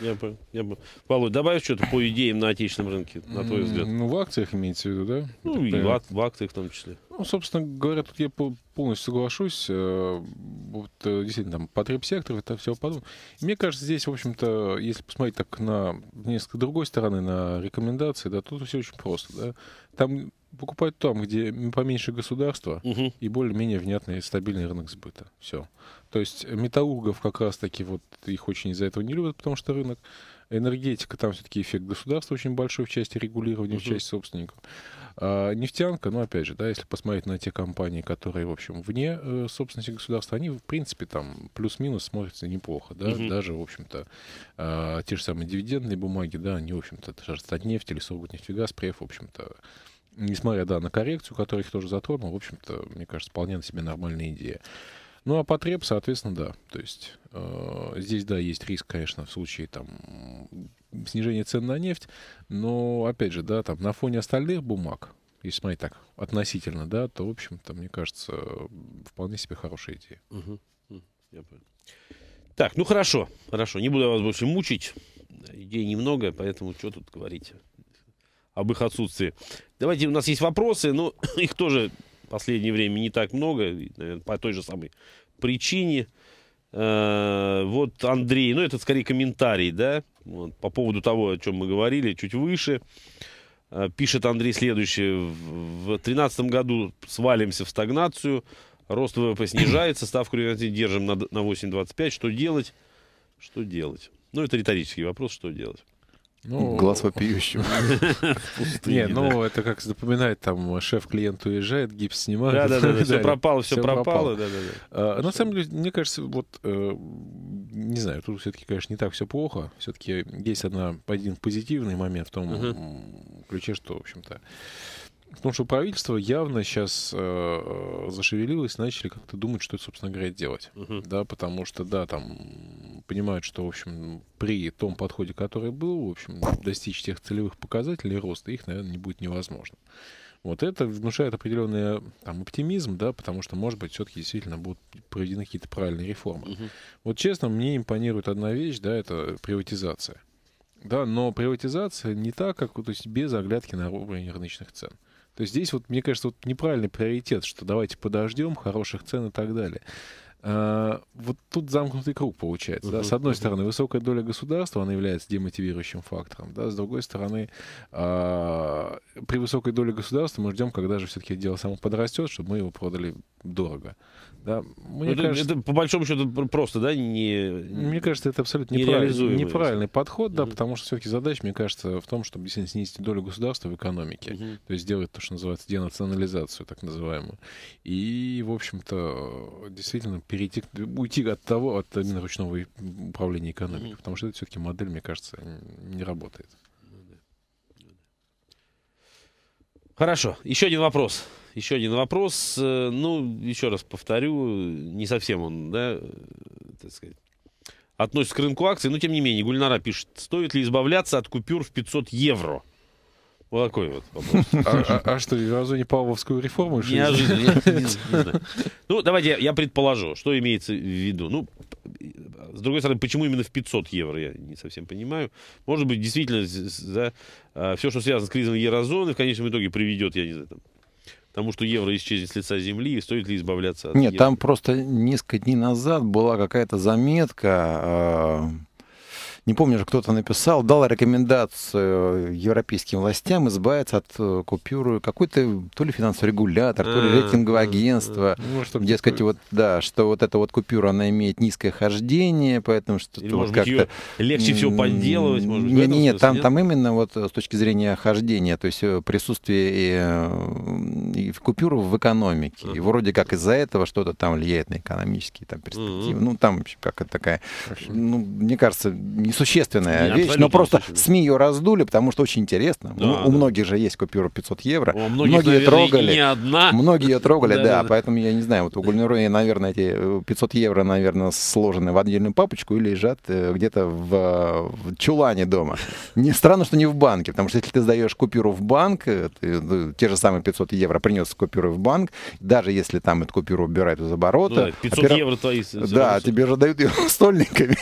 Speaker 1: Я бы, я бы. Володь, добавь что-то по идеям на отечественном рынке, на твой взгляд.
Speaker 2: Ну, в акциях имеется в виду, да?
Speaker 1: Ну, и в, в акциях в том числе.
Speaker 2: Ну, собственно говоря, тут я полностью соглашусь. Э, вот, э, действительно, там, потребсектор, это все подобное. Мне кажется, здесь, в общем-то, если посмотреть так на несколько другой стороны, на рекомендации, да, тут все очень просто, да. Там покупать там, где поменьше государства угу. и более-менее внятный стабильный рынок сбыта. Все. То есть металлургов как раз-таки вот их очень из-за этого не любят, потому что рынок. Энергетика, там все-таки эффект государства очень большой в части регулирования, uh-huh. в части собственников. А нефтянка, ну, опять же, да, если посмотреть на те компании, которые, в общем, вне э, собственности государства, они, в принципе, там плюс-минус смотрятся неплохо, да, uh-huh. даже, в общем-то, э, те же самые дивидендные бумаги, да, они, в общем-то, даже Татнефть или Сургутнефтегаз, Преф, в общем-то, несмотря, да, на коррекцию, которую их тоже затронул, в общем-то, мне кажется, вполне на себе нормальная идея. Ну, а потреб, соответственно, да. То есть э, здесь, да, есть риск, конечно, в случае там снижения цен на нефть, но, опять же, да, там на фоне остальных бумаг, если смотреть так относительно, да, то, в общем-то, мне кажется, вполне себе хорошая идея. Угу.
Speaker 1: Я понял. Так, ну хорошо, хорошо. Не буду вас больше мучить. Идей немного, поэтому что тут говорить об их отсутствии. Давайте, у нас есть вопросы, но *coughs* их тоже в последнее время не так много, наверное, по той же самой причине. Э, вот Андрей, ну это скорее комментарий, да, вот, по поводу того, о чем мы говорили чуть выше. Э, пишет Андрей следующее. В 2013 году свалимся в стагнацию, рост ВВП *coughs* снижается, ставку держим на, на 8,25. Что делать? Что делать? Ну, это риторический вопрос, что делать.
Speaker 3: Ну, Глаз вопиющего. *laughs*
Speaker 2: Не, ну это как напоминает, там шеф клиент уезжает, гипс снимает.
Speaker 1: Да-да-да, все *laughs* пропало, все пропало.
Speaker 2: А, на самом деле, мне кажется, вот, э, не знаю, тут все-таки, конечно, не так все плохо. Все-таки есть одна, один позитивный момент в том ключе, что, в общем-то, Потому что правительство явно сейчас э, зашевелилось, начали как-то думать, что это, собственно говоря, делать.
Speaker 1: Мгм.
Speaker 2: Да, потому что, да, там понимают, что, в общем, при том подходе, который был, в общем, достичь тех целевых показателей роста, их, наверное, не будет невозможно. Вот это внушает определенный там, оптимизм, да, потому что, может быть, все-таки действительно будут проведены какие-то правильные реформы.
Speaker 1: Мгм.
Speaker 2: Вот честно, мне импонирует одна вещь, да, это приватизация. Да, но приватизация не так, как, то есть без оглядки на уровень рыночных цен. То есть здесь вот, мне кажется, вот неправильный приоритет, что давайте подождем хороших цен и так далее. А, вот тут замкнутый круг получается. Да? С одной стороны, высокая доля государства, она является демотивирующим фактором. Да? С другой стороны, а, при высокой доле государства мы ждем, когда же все-таки дело само подрастет, чтобы мы его продали дорого. Да? Мне,
Speaker 1: это,
Speaker 2: кажется,
Speaker 1: это, по большому счету пр- просто, да, не...
Speaker 2: мне кажется, это абсолютно неправильный, неправильный подход, да,
Speaker 1: Мгм.
Speaker 2: потому что все-таки задача, мне кажется, в том, чтобы действительно снизить долю государства в экономике.
Speaker 1: Мгм.
Speaker 2: То есть сделать то, что называется денационализацию, так называемую. И, в общем-то, действительно перейти, уйти от того, от именно ручного управления экономикой.
Speaker 1: Мгм.
Speaker 2: Потому что это все-таки модель, мне кажется, не работает.
Speaker 1: Хорошо, еще один вопрос. Еще один вопрос. Э, Ну, еще раз повторю, не совсем он, да, э, так сказать, относится к рынку акций, но тем не менее, Гульнара пишет, стоит ли избавляться от купюр в 500 евро? Вот такой вот вопрос.
Speaker 2: А, а- а что, в Еврозоне Павловскую реформу?
Speaker 1: Неожиданно, не, не знаю. Ну, давайте я, я предположу, что имеется в виду. Ну, с другой стороны, почему именно в 500 евро, я не совсем понимаю. Может быть, действительно, все, что связано с кризисом еврозоны, в конечном итоге приведет, я не знаю, там, тому, что евро исчезнет с лица земли, и стоит ли избавляться от
Speaker 3: Нет,
Speaker 1: евро.
Speaker 3: там просто несколько дней назад была какая-то заметка, э, не помню же, кто-то написал, дал рекомендацию европейским властям избавиться от э, купюры какой-то то ли финансовый регулятор, то ли
Speaker 1: А,
Speaker 3: рейтинговое
Speaker 1: а,
Speaker 3: агентство.
Speaker 2: Ну, чтобы
Speaker 3: Дескать, вот, да, что вот эта вот купюра, она имеет низкое хождение, поэтому что
Speaker 1: Или, может быть, ее легче всего подделывать, может быть, в
Speaker 3: Не,
Speaker 1: этом
Speaker 3: не, не,
Speaker 1: смысле,
Speaker 3: там,
Speaker 1: нет?
Speaker 3: там именно вот э, с точки зрения хождения, то есть э, присутствие и, э, и в купюру в экономике. И вроде как из-за этого что-то там влияет на экономические там, перспективы. Ну, там общем, какая-то такая, ну, мне кажется, несущественная
Speaker 1: Не,
Speaker 3: вещь, но просто. СМИ ее раздули, потому что очень интересно.
Speaker 1: Да,
Speaker 3: Ну,
Speaker 1: да.
Speaker 3: у многих же есть купюра 500 евро.
Speaker 1: О, многих,
Speaker 3: многие
Speaker 1: наверное, и
Speaker 3: трогали.
Speaker 1: не одна.
Speaker 3: Многие ее трогали, *laughs* да,
Speaker 1: Да-да-да.
Speaker 3: поэтому я не знаю, вот у Гульнуры, наверное, эти э, 500 евро, наверное, сложены в отдельную папочку или лежат э, где-то в, э, в чулане дома. *laughs* Не странно, что не в банке, потому что если ты сдаешь купюру в банк, э, ты, ну, те же самые 500 евро принес купюру в банк, даже если там эту купюру убирают из
Speaker 1: Ну
Speaker 3: оборота,
Speaker 1: да, 500
Speaker 3: опера-
Speaker 1: евро твои.
Speaker 3: да, тебе же дают ее *laughs* стольниками.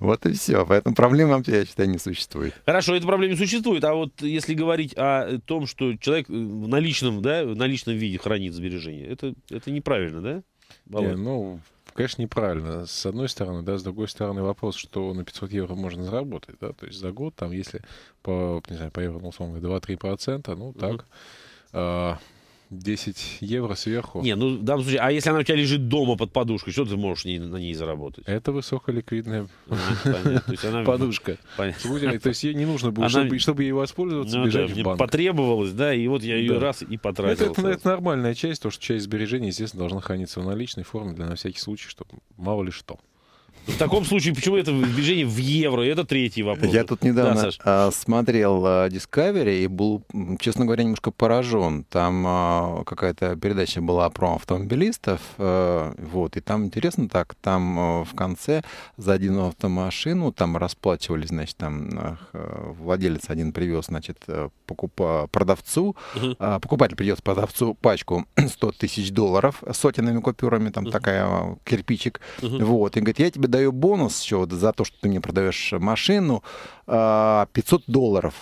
Speaker 3: вот и все. Поэтому проблем, я считаю, не существует.
Speaker 1: Хорошо, эта проблема существует, а вот если говорить о том, что человек э, в наличном, да, в наличном виде хранит сбережения, это, это неправильно, да?
Speaker 2: Не, ну, конечно, неправильно. С одной стороны, да, с другой стороны, вопрос, что на 500 евро можно заработать, да, то есть за год, там, если по, не знаю, по евро, ну, условно, 2-3%, ну, так, а, 10 евро сверху,
Speaker 1: Не, ну в данном случае, а если она у тебя лежит дома под подушкой, что ты можешь ней- на ней заработать?
Speaker 2: это высоколиквидная
Speaker 1: А, *laughs*
Speaker 2: подушка.
Speaker 1: понятно.
Speaker 2: То есть ей не нужно было,
Speaker 1: Она-
Speaker 2: чтобы, ей воспользоваться,
Speaker 1: Ну
Speaker 2: бежать в банк.
Speaker 1: потребовалось, да, и вот я ее раз и потратил.
Speaker 2: это нормальная часть, то, что часть сбережений, естественно, должна храниться в наличной форме для на всякий случай, чтобы мало ли что.
Speaker 1: В таком случае, почему это движение в евро? Это третий вопрос.
Speaker 3: Я тут недавно
Speaker 1: Да,
Speaker 3: а, смотрел а, Discovery и был, честно говоря, немножко поражен. Там а, какая-то передача была про автомобилистов, вот, и там интересно так, там в конце за один автомашину там расплачивались, значит, там владелец один привез, значит, э, покупа, продавцу, а, покупатель придет продавцу пачку *clears throat* 100 тысяч долларов сотенными купюрами, там
Speaker 1: Мгм.
Speaker 3: такая кирпичик,
Speaker 1: Мгм.
Speaker 3: вот, и говорит, я тебе даю бонус еще за то, что ты мне продаешь машину, а, 500 долларов.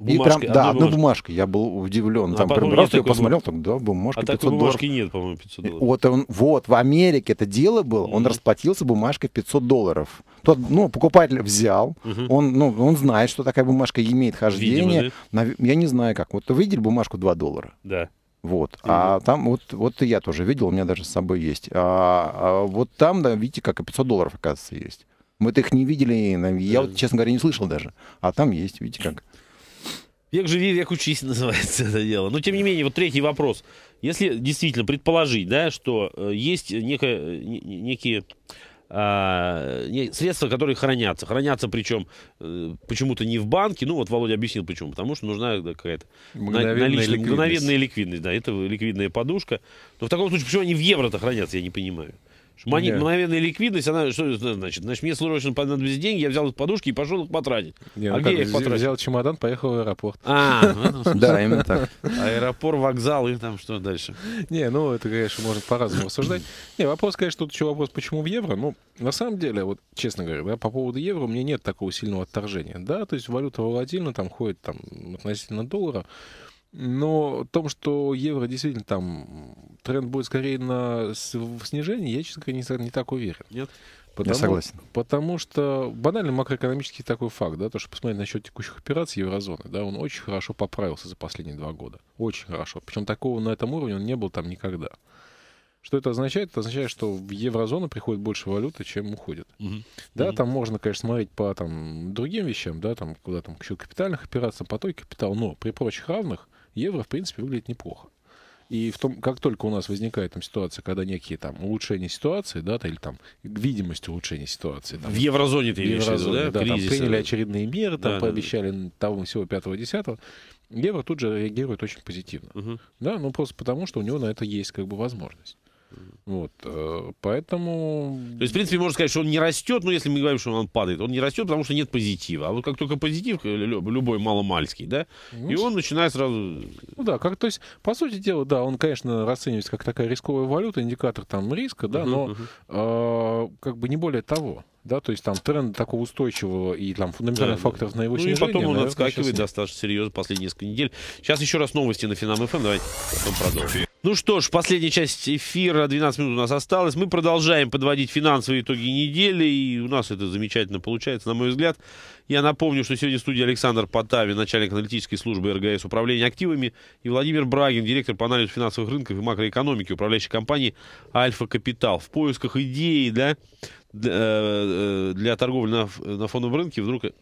Speaker 3: И
Speaker 1: Бумажкой,
Speaker 3: прям, да,
Speaker 1: одной бумажкой.
Speaker 3: Я был удивлен.
Speaker 1: А
Speaker 3: Там прям раз я посмотрел, так, да, бумажка
Speaker 1: А
Speaker 3: 500
Speaker 1: такой
Speaker 3: долларов.
Speaker 1: бумажки нет, по-моему, 500 долларов.
Speaker 3: Вот, он, вот, в Америке это дело было, он
Speaker 1: Мгм.
Speaker 3: расплатился бумажкой 500 долларов. Тот, ну, покупатель взял,
Speaker 1: Мгм.
Speaker 3: он, ну, он знает, что такая бумажка имеет хождение.
Speaker 1: Видимо,
Speaker 3: Нав- Я не знаю как. Вот вы видели бумажку 2 доллара?
Speaker 1: да.
Speaker 3: Вот. А там вот, вот и я тоже видел, у меня даже с собой есть. А, а вот там, да, видите, как и 500 долларов, оказывается, есть. Мы-то их не видели, я вот, честно говоря, не слышал даже. А там есть, видите как.
Speaker 1: Век живи, век учись, *laughs* называется это дело. Но, тем не менее, вот третий вопрос. Если действительно предположить, да, что э, есть некое, э, не- не- некие не, средства, которые хранятся. Хранятся причем э, почему-то не в банке. Ну, вот Володя объяснил почему. Потому что нужна какая-то
Speaker 2: Мгновенная
Speaker 1: наличная,
Speaker 2: ликвидность.
Speaker 1: мгновенная ликвидность. Да, это ликвидная подушка. Но в таком случае, почему они в евро-то хранятся, я не понимаю.
Speaker 2: Да.
Speaker 1: Мгновенная ликвидность, она что это значит? Значит, мне срочно понадобились деньги, я взял их подушки и пошел их потратить.
Speaker 2: Не,
Speaker 1: а
Speaker 2: ну
Speaker 1: где
Speaker 2: как,
Speaker 1: я их
Speaker 2: взял-
Speaker 1: потратил?
Speaker 2: Взял чемодан, поехал в аэропорт.
Speaker 1: А, в этом смысле.
Speaker 3: Да, именно так.
Speaker 1: аэропорт, вокзал и там что дальше.
Speaker 2: Не, ну это, конечно, можно по-разному рассуждать. Не, вопрос, конечно, тут еще вопрос, почему в евро. Ну, на самом деле, вот честно говоря, да, по поводу евро у меня нет такого сильного отторжения. Да, то есть валюта волатильна, там ходит там относительно доллара. Но о том, что евро действительно там тренд будет скорее на с- в снижении, я, честно говоря, не, так- не так уверен.
Speaker 1: Нет?
Speaker 3: Я согласен.
Speaker 2: Потому что банальный макроэкономический такой факт, да, то, что посмотреть на счет текущих операций еврозоны, да, он очень хорошо поправился за последние два года. Очень хорошо. Причем такого на этом уровне он не был там никогда. Что это означает? Это означает, что в еврозону приходит больше валюты, чем уходит.
Speaker 1: Мгм.
Speaker 2: Да,
Speaker 1: Мгм.
Speaker 2: там можно, конечно, смотреть по там, другим вещам, да, там, куда там к счету капитальных операций, поток капитала, но при прочих равных евро, в принципе, выглядит неплохо. И в том, как только у нас возникает там ситуация, когда некие там улучшения ситуации, да, или там видимость улучшения ситуации, там,
Speaker 1: В еврозоне ты
Speaker 2: в еврозоне,
Speaker 1: да?
Speaker 2: да, там приняли очередные меры, там
Speaker 1: Да, да,
Speaker 2: пообещали н- того всего пятого десятого, евро тут же реагирует очень позитивно.
Speaker 1: Мгм.
Speaker 2: Да, ну просто потому, что у него на это есть как бы возможность. Вот, э, поэтому...
Speaker 1: То есть, в принципе, можно сказать, что он не растет, но если мы говорим, что он падает, он не растет, потому что нет позитива. А вот как только позитив, э, лю- любой маломальский, да,
Speaker 2: ну,
Speaker 1: и он начинает сразу...
Speaker 2: Ну да, как, то есть, по сути дела, да, он, конечно, расценивается как такая рисковая валюта, индикатор там риска, да,
Speaker 1: Мгм,
Speaker 2: но
Speaker 1: мгм.
Speaker 2: э, как бы не более того. Да, то есть там тренд такого устойчивого и там фундаментальных
Speaker 1: Да, да.
Speaker 2: факторов на его
Speaker 1: Ну и
Speaker 2: снижение.
Speaker 1: потом он
Speaker 2: наверное,
Speaker 1: отскакивает
Speaker 2: нет.
Speaker 1: достаточно серьезно последние несколько недель. Сейчас еще раз новости на Финам ФМ. Давайте потом продолжим. Ну что ж, последняя часть эфира, 12 минут у нас осталось. Мы продолжаем подводить финансовые итоги недели, и у нас это замечательно получается, на мой взгляд. Я напомню, что сегодня в студии Александр Потавин, начальник аналитической службы РГС управления активами, и Владимир Брагин, директор по анализу финансовых рынков и макроэкономики управляющей компании Альфа Капитал. В поисках идеи да, для, э, для торговли на, на фондовом рынке вдруг, э,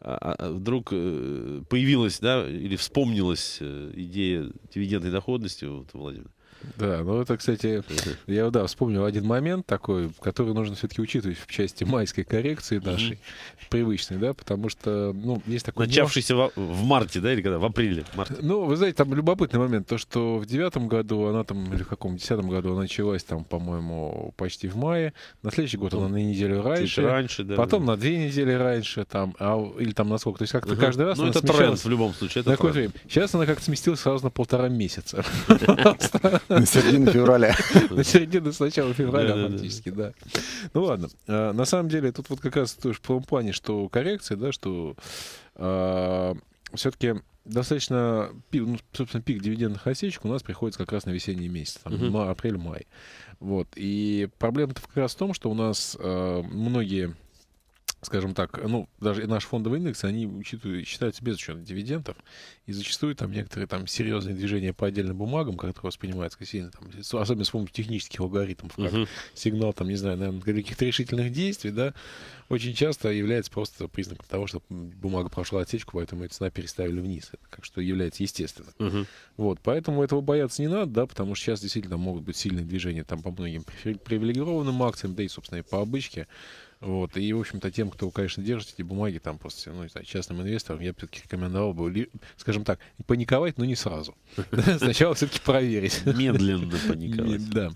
Speaker 1: а, а, вдруг э, появилась да, или вспомнилась э, идея дивидендной доходности, вот, Владимир.
Speaker 2: Да, ну это, кстати, я да, вспомнил один момент такой, который нужно все-таки учитывать в части майской коррекции нашей, привычной, да, потому что, ну, есть такой... нюанс.
Speaker 1: Начавшийся в, в марте, да, или когда? В апреле. марте.
Speaker 2: Ну, вы знаете, там любопытный момент, то, что в девятом году она там, или в каком, десятом году она началась там, по-моему, почти в мае, на следующий год она на неделю раньше,
Speaker 1: раньше, да.
Speaker 2: потом на две недели раньше, там, а, или там на сколько, то есть как-то
Speaker 1: Мгм.
Speaker 2: каждый раз
Speaker 1: Ну, это тренд в любом случае. Это тренд.
Speaker 2: время. Сейчас она как-то сместилась сразу на полтора месяца. *laughs*
Speaker 3: На середину февраля.
Speaker 2: На середину с начала февраля фактически, да. Ну ладно. А, На самом деле, тут вот как раз тоже в том плане, что коррекция, да, что все-таки достаточно, ну, собственно, пик дивидендных осечек у нас приходится как раз на весенние месяцы, там, ма- апрель-май. Вот. И проблема-то как раз в том, что у нас а, многие скажем так, ну, даже и наши фондовые индексы, они учитывают, считаются без учета дивидендов, и зачастую там некоторые там серьезные движения по отдельным бумагам, которые воспринимаются сильно, там, особенно с помощью технических алгоритмов, как
Speaker 1: Мгм.
Speaker 2: сигнал, там, не знаю, наверное, каких-то решительных действий, да, очень часто является просто признаком того, что бумага прошла отсечку, поэтому ее цена переставили вниз, Это как что является естественно.
Speaker 1: Мгм.
Speaker 2: Вот, поэтому этого бояться не надо, да, потому что сейчас действительно могут быть сильные движения там по многим при- привилегированным акциям, да и, собственно, и по обычке. Вот, и, в общем-то, тем, кто, конечно, держит эти бумаги, там просто, ну, знаю, частным инвесторам, я все-таки рекомендовал бы, скажем так, паниковать, но не сразу. *laughs* Сначала все-таки проверить.
Speaker 1: Медленно *laughs* паниковать.
Speaker 2: Да.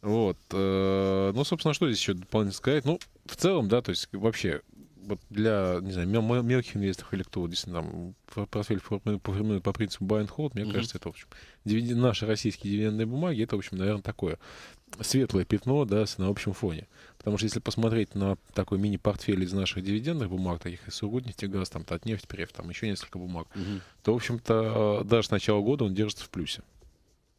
Speaker 2: Вот. э, Ну, собственно, что здесь еще дополнительно сказать? Ну, в целом, да, то есть вообще вот для, не знаю, мел- мел- мелких инвесторов или кто действительно там портфель формирует по, принципу buy and hold, мне
Speaker 1: Мгм.
Speaker 2: кажется, это, в общем, наши российские дивидендные бумаги, это, в общем, наверное, такое светлое пятно, да, на общем фоне. Потому что если посмотреть на такой мини-портфель из наших дивидендных бумаг, таких из Сургутнефтегаз, там, Татнефть, Преф, там еще несколько бумаг,
Speaker 1: Мгм.
Speaker 2: то, в общем-то, даже с начала года он держится в плюсе.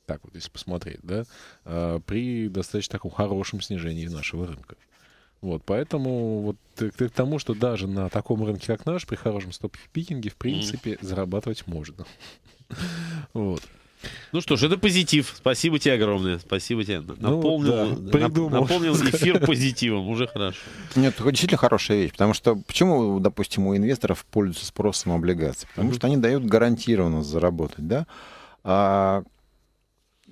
Speaker 2: Так вот, если посмотреть, да, а, при достаточно таком хорошем снижении нашего рынка. Вот, поэтому вот к, к тому, что даже на таком рынке, как наш, при хорошем стоп-пикинге, в принципе, зарабатывать можно. *laughs* Вот.
Speaker 1: Ну что ж, это позитив. Спасибо тебе огромное. Спасибо тебе. Наполнил,
Speaker 2: да,
Speaker 1: нап-
Speaker 2: придумал.
Speaker 1: наполнил *laughs* эфир позитивом. Уже хорошо.
Speaker 3: Нет, это действительно хорошая вещь, потому что почему, допустим, у инвесторов пользуются спросом облигаций? Потому что они дают гарантированно заработать, да? А.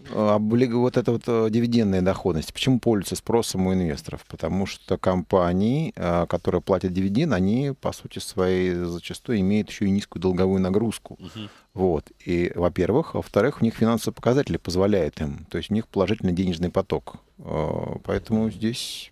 Speaker 3: вот эта вот э, дивидендная доходность. Почему пользуется спросом у инвесторов? Потому что компании, э, которые платят дивиденд, они, по сути своей, зачастую имеют еще и низкую долговую нагрузку.
Speaker 1: Мгм.
Speaker 3: Вот. И, во-первых. Во-вторых, у них финансовые показатели позволяют им. То есть у них положительный денежный поток. Э, Поэтому здесь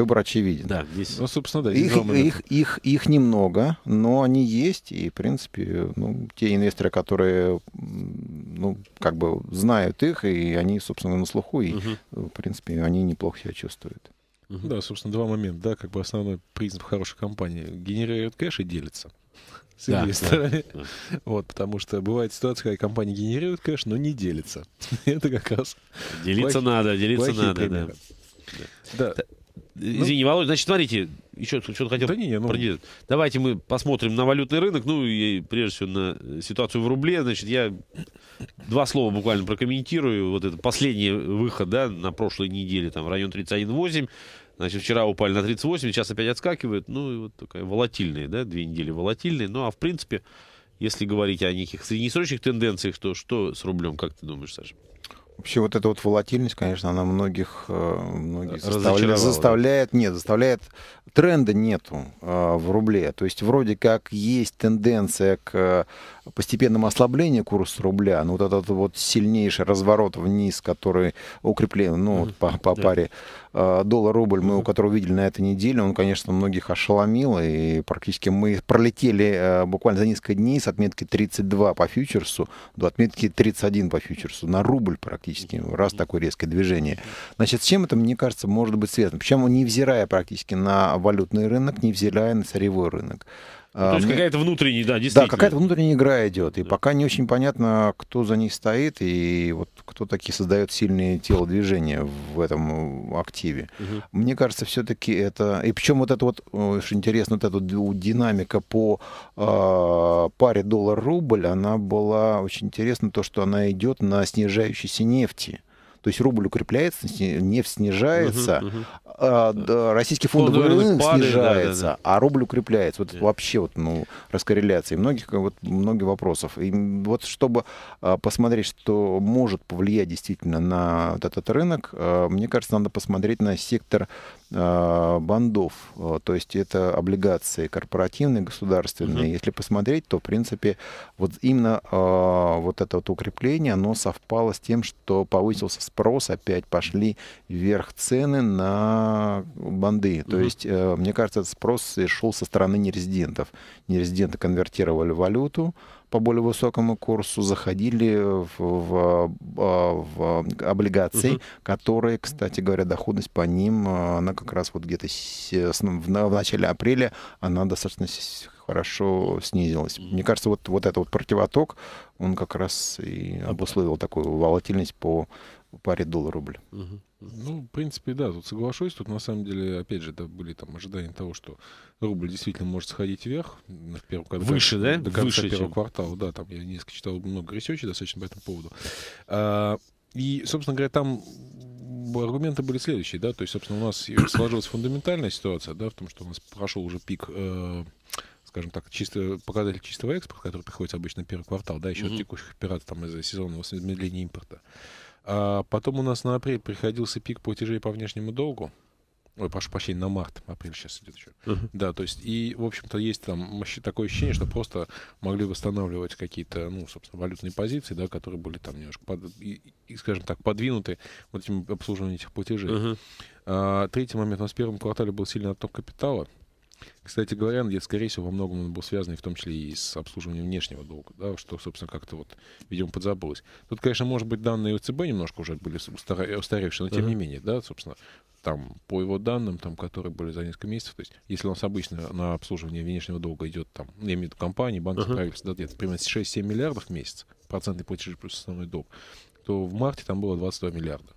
Speaker 3: выбор очевиден.
Speaker 1: Да, здесь...
Speaker 2: Ну, собственно, да.
Speaker 3: Их, их, их, их немного, но они есть, и, в принципе, ну, те инвесторы, которые, ну, как бы знают их, и они, собственно, на слуху, и,
Speaker 1: Мгм.
Speaker 3: в принципе, они неплохо себя чувствуют.
Speaker 1: Мгм.
Speaker 2: Да, собственно, два момента. Да, как бы основной принцип хорошей компании. Генерирует кэш и делится. С
Speaker 1: Да,
Speaker 2: инвесторами.
Speaker 1: да,
Speaker 2: Вот, потому что бывает ситуация, когда компания генерирует кэш, но не делится. *laughs* Это как раз
Speaker 1: Делиться
Speaker 2: Плохи-
Speaker 1: надо, делиться
Speaker 2: плохие
Speaker 1: надо, да.
Speaker 2: примеры.
Speaker 1: Извини, Володь, значит, смотрите, еще что-то хотел
Speaker 2: Да не, не, ну.
Speaker 1: Давайте мы посмотрим на валютный рынок, ну и прежде всего на э, ситуацию в рубле. Значит, я два слова буквально прокомментирую. Вот это последний выход, да, на прошлой неделе, там, в район 31,8. Значит, вчера упали на 38, сейчас опять отскакивают. Ну, и вот такая волатильная, да, две недели волатильные. Ну, а в принципе, если говорить о неких среднесрочных тенденциях, то что с рублем, как ты думаешь, Саша?
Speaker 3: Вообще вот эта вот волатильность, конечно, она многих, э, многих
Speaker 1: Разочаровала,
Speaker 3: заставля-
Speaker 1: да?
Speaker 3: заставляет, нет, заставляет, тренда нету э, в рубле. То есть вроде как есть тенденция к постепенному ослаблению курса рубля, но вот этот вот сильнейший разворот вниз, который укреплен, ну, вот по, по
Speaker 1: Да.
Speaker 3: паре э, доллар-рубль, мы у которого видели на этой неделе, он, конечно, многих ошеломил, и практически мы пролетели э, буквально за несколько дней с отметки 32 по фьючерсу до отметки 31 по фьючерсу, на рубль практически, раз такое резкое движение. Значит, с чем это, мне кажется, может быть связано? Причем невзирая практически на валютный рынок, невзирая на сырьевой рынок.
Speaker 1: Ну, то есть какая-то внутренняя, да, действительно.
Speaker 3: да, какая-то внутренняя игра идет, и
Speaker 1: Да.
Speaker 3: пока не очень понятно, кто за ней стоит, и вот кто такие создает сильные телодвижения в этом э, активе.
Speaker 1: Мгм.
Speaker 3: Мне кажется, все-таки это... И причем вот это вот, что интересно, вот эта динамика по э, паре доллар-рубль, она была очень интересна, то, что она идет на снижающейся нефти. То есть рубль укрепляется, нефть снижается, а, российский фондовый,
Speaker 1: Фондовый рынок падает,
Speaker 3: снижается,
Speaker 1: да, да,
Speaker 3: а рубль укрепляется. Вот
Speaker 1: Да.
Speaker 3: вообще вот, ну, раскорреляция. И многих, вот, много вопросов. И вот чтобы а, посмотреть, что может повлиять действительно на вот этот рынок, а, мне кажется, надо посмотреть на сектор бандов. То есть это облигации корпоративные, государственные.
Speaker 1: Мгм.
Speaker 3: Если посмотреть, то, в принципе, вот именно вот это вот укрепление, оно совпало с тем, что повысился спрос, опять пошли вверх цены на банды. То
Speaker 1: Мгм.
Speaker 3: есть, э, мне кажется, этот спрос шел со стороны нерезидентов. Нерезиденты конвертировали валюту по более высокому курсу, заходили в, в, а, в облигации,
Speaker 1: Мгм.
Speaker 3: которые, кстати говоря, доходность по ним, а, она как раз вот где-то в, на- в начале апреля, она достаточно хорошо снизилась. Мне кажется, вот, вот этот вот противоток, он как раз и обусловил такую волатильность по паре доллар-рубль.
Speaker 1: Мгм.
Speaker 2: Ну, в принципе, да, тут соглашусь. Тут на самом деле, опять же, да, были там ожидания того, что рубль действительно может сходить вверх. на- В первом, когда-
Speaker 1: Выше, да?
Speaker 2: До конца
Speaker 1: Выше,
Speaker 2: первого
Speaker 1: чем-
Speaker 2: квартала, да, там я несколько читал много research ей достаточно по этому поводу. А, и, собственно говоря, там аргументы были следующие, да, то есть, собственно, у нас сложилась фундаментальная ситуация, да, в том, что у нас прошел уже пик э, скажем так, чисто, показатель чистого экспорта, который приходится обычно первый квартал, да, еще
Speaker 1: Мгм.
Speaker 2: текущих операций там из-за сезонного замедления импорта. А потом у нас на апрель приходился пик платежей по внешнему долгу. Ой, прошу прощения, на март. Апрель сейчас идет еще.
Speaker 1: Мгм.
Speaker 2: Да, то есть, и, в общем-то, есть там такое ощущение, что просто могли восстанавливать какие-то, ну, собственно, валютные позиции, да, которые были там немножко, под, и, и, скажем так, подвинуты вот этим обслуживанием этих платежей.
Speaker 1: Мгм.
Speaker 2: А, третий момент. У нас в первом квартале был сильный отток капитала. Кстати говоря, где, скорее всего, во многом он был связан и в том числе и с обслуживанием внешнего долга, да, что, собственно, как-то вот, видимо, подзабылось. Тут, конечно, может быть, данные ЦБ немножко уже были устаревшие, но тем не
Speaker 1: Ага.
Speaker 2: менее, да, собственно, там, по его данным, там, которые были за несколько месяцев, то есть, если у нас обычно на обслуживание внешнего долга идет, там, я имею в виду компании, банки,
Speaker 1: Ага.
Speaker 2: правительства, да, где-то примерно 6-7 миллиардов в месяц, процентные платежи плюс основной долг, то в марте там было 22 миллиарда.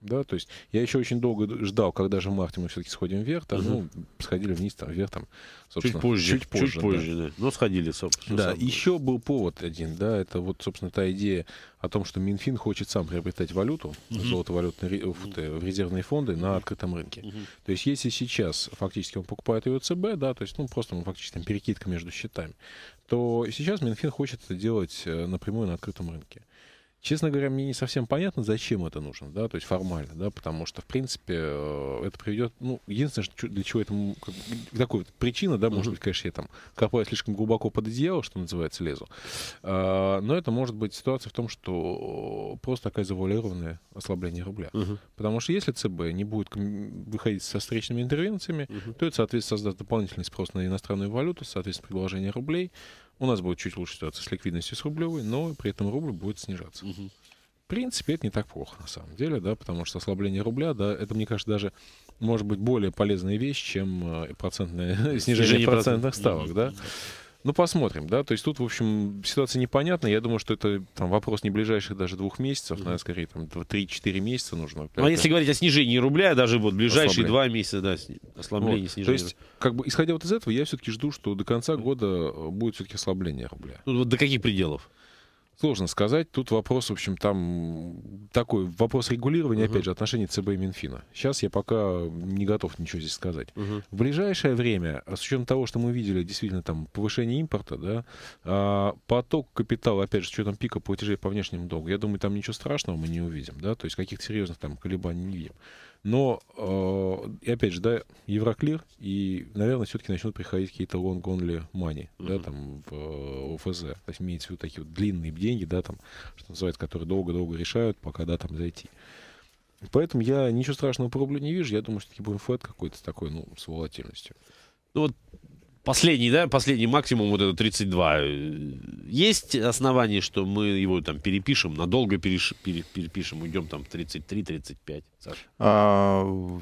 Speaker 2: Да, то есть я еще очень долго ждал, когда же в марте мы все-таки сходим вверх, там, ну, сходили вниз, там, вверх, там,
Speaker 1: Чуть
Speaker 2: собственно,
Speaker 1: позже.
Speaker 2: чуть позже, да.
Speaker 1: позже, да. Но сходили, собственно.
Speaker 2: Да,
Speaker 1: сам-
Speaker 2: еще был повод один, да, это вот, собственно, та идея о том, что Минфин хочет сам приобретать валюту,
Speaker 1: Мгм.
Speaker 2: золото-валютные ре- фу, ты, в резервные фонды на открытом рынке.
Speaker 1: Мгм.
Speaker 2: То есть если сейчас фактически он покупает ее ЦБ, да, то есть, ну, просто ну, фактически там перекидка между счетами, то сейчас Минфин хочет это делать э, напрямую на открытом рынке. Честно говоря, мне не совсем понятно, зачем это нужно, да, то есть формально, да, потому что, в принципе, э, это приведет, ну, единственное, что для чего это, как, такой вот причина, да, может быть, конечно, я там копаю слишком глубоко под одеяло, что называется, лезу, а, но это может быть ситуация в том, что просто такая завуалированное ослабление рубля,
Speaker 1: Мгм.
Speaker 2: потому что если ЦБ не будет выходить со встречными интервенциями,
Speaker 1: Мгм.
Speaker 2: то это, соответственно, создаст дополнительный спрос на иностранную валюту, соответственно, предложение рублей, у нас будет чуть лучше ситуация с ликвидностью с рублевой, но при этом рубль будет снижаться.
Speaker 1: Мгм.
Speaker 2: В принципе, это не так плохо, на самом деле, да, потому что ослабление рубля, да, это, мне кажется, даже может быть более полезная вещь, чем э, процентное *laughs* снижение,
Speaker 1: Снижение
Speaker 2: процентных
Speaker 1: процентов.
Speaker 2: ставок, да. Ну, посмотрим, да, то есть тут, в общем, ситуация непонятная, я думаю, что это там вопрос не ближайших даже двух месяцев, наверное, скорее там 3-4 месяца нужно.
Speaker 1: Ну, а если говорить о снижении рубля, даже вот ближайшие два месяца, да, ослабление,
Speaker 2: Вот. То
Speaker 1: снижение.
Speaker 2: есть, как бы, исходя вот из этого, я все-таки жду, что до конца года будет все-таки ослабление рубля.
Speaker 1: Ну, вот до каких пределов?
Speaker 2: Сложно сказать. Тут вопрос, в общем, там такой вопрос регулирования,
Speaker 1: Мгм.
Speaker 2: опять же, отношений ЦБ и Минфина. Сейчас я пока не готов ничего здесь сказать.
Speaker 1: Мгм.
Speaker 2: В ближайшее время, а с учетом того, что мы видели действительно там повышение импорта, да, а, поток капитала, опять же, с учетом пика платежей по внешнему долгу, я думаю, там ничего страшного мы не увидим, да, то есть каких-то серьезных там колебаний не видим. Но, э, и опять же, да, Евроклир, и, наверное, все-таки начнут приходить какие-то long-only money, да,
Speaker 1: Мгм.
Speaker 2: там, в э, ОФЗ. То есть имеется в виду такие вот длинные деньги, да, там, что называется, которые долго-долго решают, пока, да, там, зайти. Поэтому я ничего страшного по рублю не вижу. Я думаю, что таки будем флет какой-то такой, ну, с волатильностью.
Speaker 1: Ну, вот последний, да, последний максимум вот это 32. Э, Есть основания, что мы его там перепишем, надолго переш- пере- перепишем, уйдем там в 33-35, Саша?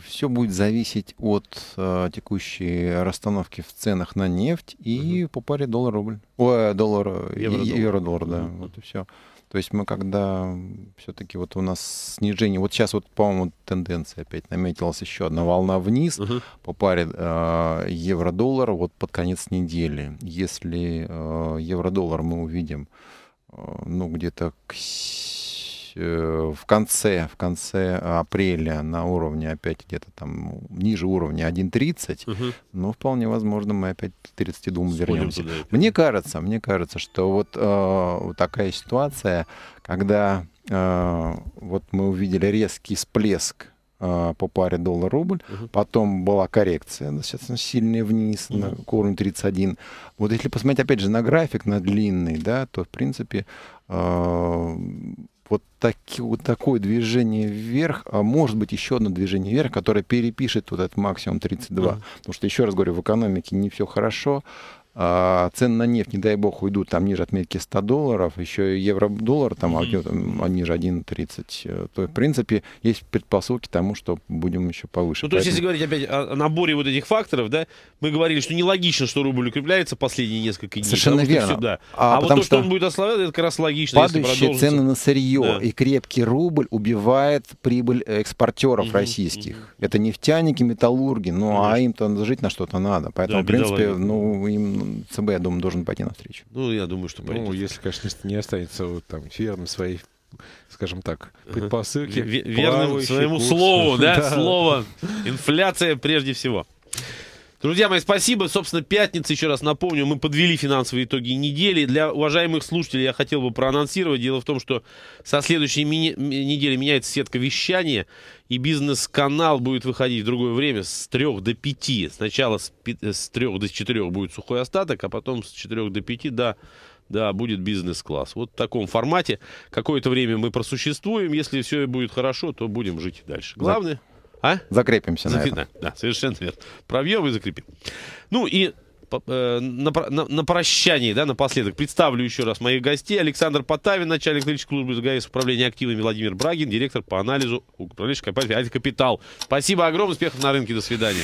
Speaker 3: все будет зависеть от а, текущей расстановки в ценах на нефть и по паре доллар-рубль. Ой, доллар,
Speaker 1: Евро-доллар.
Speaker 3: и- евро-доллар, да,
Speaker 1: Мгм.
Speaker 3: вот и все. То есть мы когда все-таки вот у нас снижение, вот сейчас вот, по-моему, тенденция опять наметилась еще одна волна вниз
Speaker 1: Мгм.
Speaker 3: по паре э, евро-доллар вот под конец недели. Если э, евро-доллар мы увидим э, ну где-то к в конце в конце апреля на уровне опять где-то там ниже уровня 1.30,
Speaker 1: Мгм.
Speaker 3: ну вполне возможно мы опять к 32
Speaker 1: Сходим
Speaker 3: вернемся.
Speaker 1: туда.
Speaker 3: Мне кажется, мне кажется, что вот, э, вот такая ситуация, когда э, вот мы увидели резкий всплеск э, по паре доллар-рубль,
Speaker 1: Мгм.
Speaker 3: потом была коррекция, достаточно сильная вниз на,
Speaker 1: Мгм.
Speaker 3: к уровню 31. Вот если посмотреть, опять же, на график, на длинный, да, то, в принципе, э, вот, таки, вот такое движение вверх, а может быть еще одно движение вверх, которое перепишет вот этот максимум 32.
Speaker 1: Мгм.
Speaker 3: Потому что, еще раз говорю, в экономике не все хорошо. А, цены на нефть, не дай бог, уйдут там ниже отметки 100 долларов, еще и евро-доллар там а ниже 1.30. Э, То, в принципе, есть предпосылки тому, что будем еще повыше.
Speaker 1: Ну, то есть, если
Speaker 3: Поэтому-
Speaker 1: говорить опять о, наборе вот этих факторов, да, мы говорили, что нелогично, что рубль укрепляется последние несколько дней.
Speaker 3: Совершенно верно.
Speaker 1: всё, да.
Speaker 3: А
Speaker 1: А, вот то, что
Speaker 3: что-
Speaker 1: он будет ослабляться, это как раз логично. если
Speaker 3: Падающие цены на сырье
Speaker 1: Да.
Speaker 3: и крепкий рубль убивает прибыль экспортеров
Speaker 1: Мгм,
Speaker 3: российских.
Speaker 1: мгм.
Speaker 3: Это нефтяники, металлурги, ну а
Speaker 1: Конечно.
Speaker 3: им-то жить на что-то надо. Поэтому,
Speaker 1: Да,
Speaker 3: в принципе,
Speaker 1: бедолаги.
Speaker 3: ну, им ЦБ, я думаю, должен пойти навстречу.
Speaker 1: Ну, я думаю, что пойдет.
Speaker 2: Ну, если, конечно, не останется вот там верным своей, скажем так, предпосылки.
Speaker 1: Ве- Верным своему
Speaker 2: курс.
Speaker 1: слову, *laughs* да,
Speaker 2: Да.
Speaker 1: слово. Инфляция прежде всего. Друзья мои, спасибо. Собственно, пятница, еще раз напомню, мы подвели финансовые итоги недели. Для уважаемых слушателей я хотел бы проанонсировать. Дело в том, что со следующей недели меняется сетка вещания, и бизнес-канал будет выходить в другое время с 3 до 5. Сначала с, пи- э, с 3 до 4 будет сухой остаток, а потом с 4 до 5, да, да, будет бизнес-класс. Вот в таком формате. Какое-то время мы просуществуем. Если все будет хорошо, то будем жить дальше. Главное... А?
Speaker 3: Закрепимся на
Speaker 1: Зафи-
Speaker 3: этом.
Speaker 1: Да, да, совершенно верно. Пробьем и закрепим. Ну и э, на, на- на прощание, да, напоследок, представлю еще раз моих гостей. Александр Потавин, начальник клинической службы ГАИС управления активами, Владимир Брагин, директор по анализу управляющей компании «Альфа Капитал». Спасибо огромное, успехов на рынке, до свидания.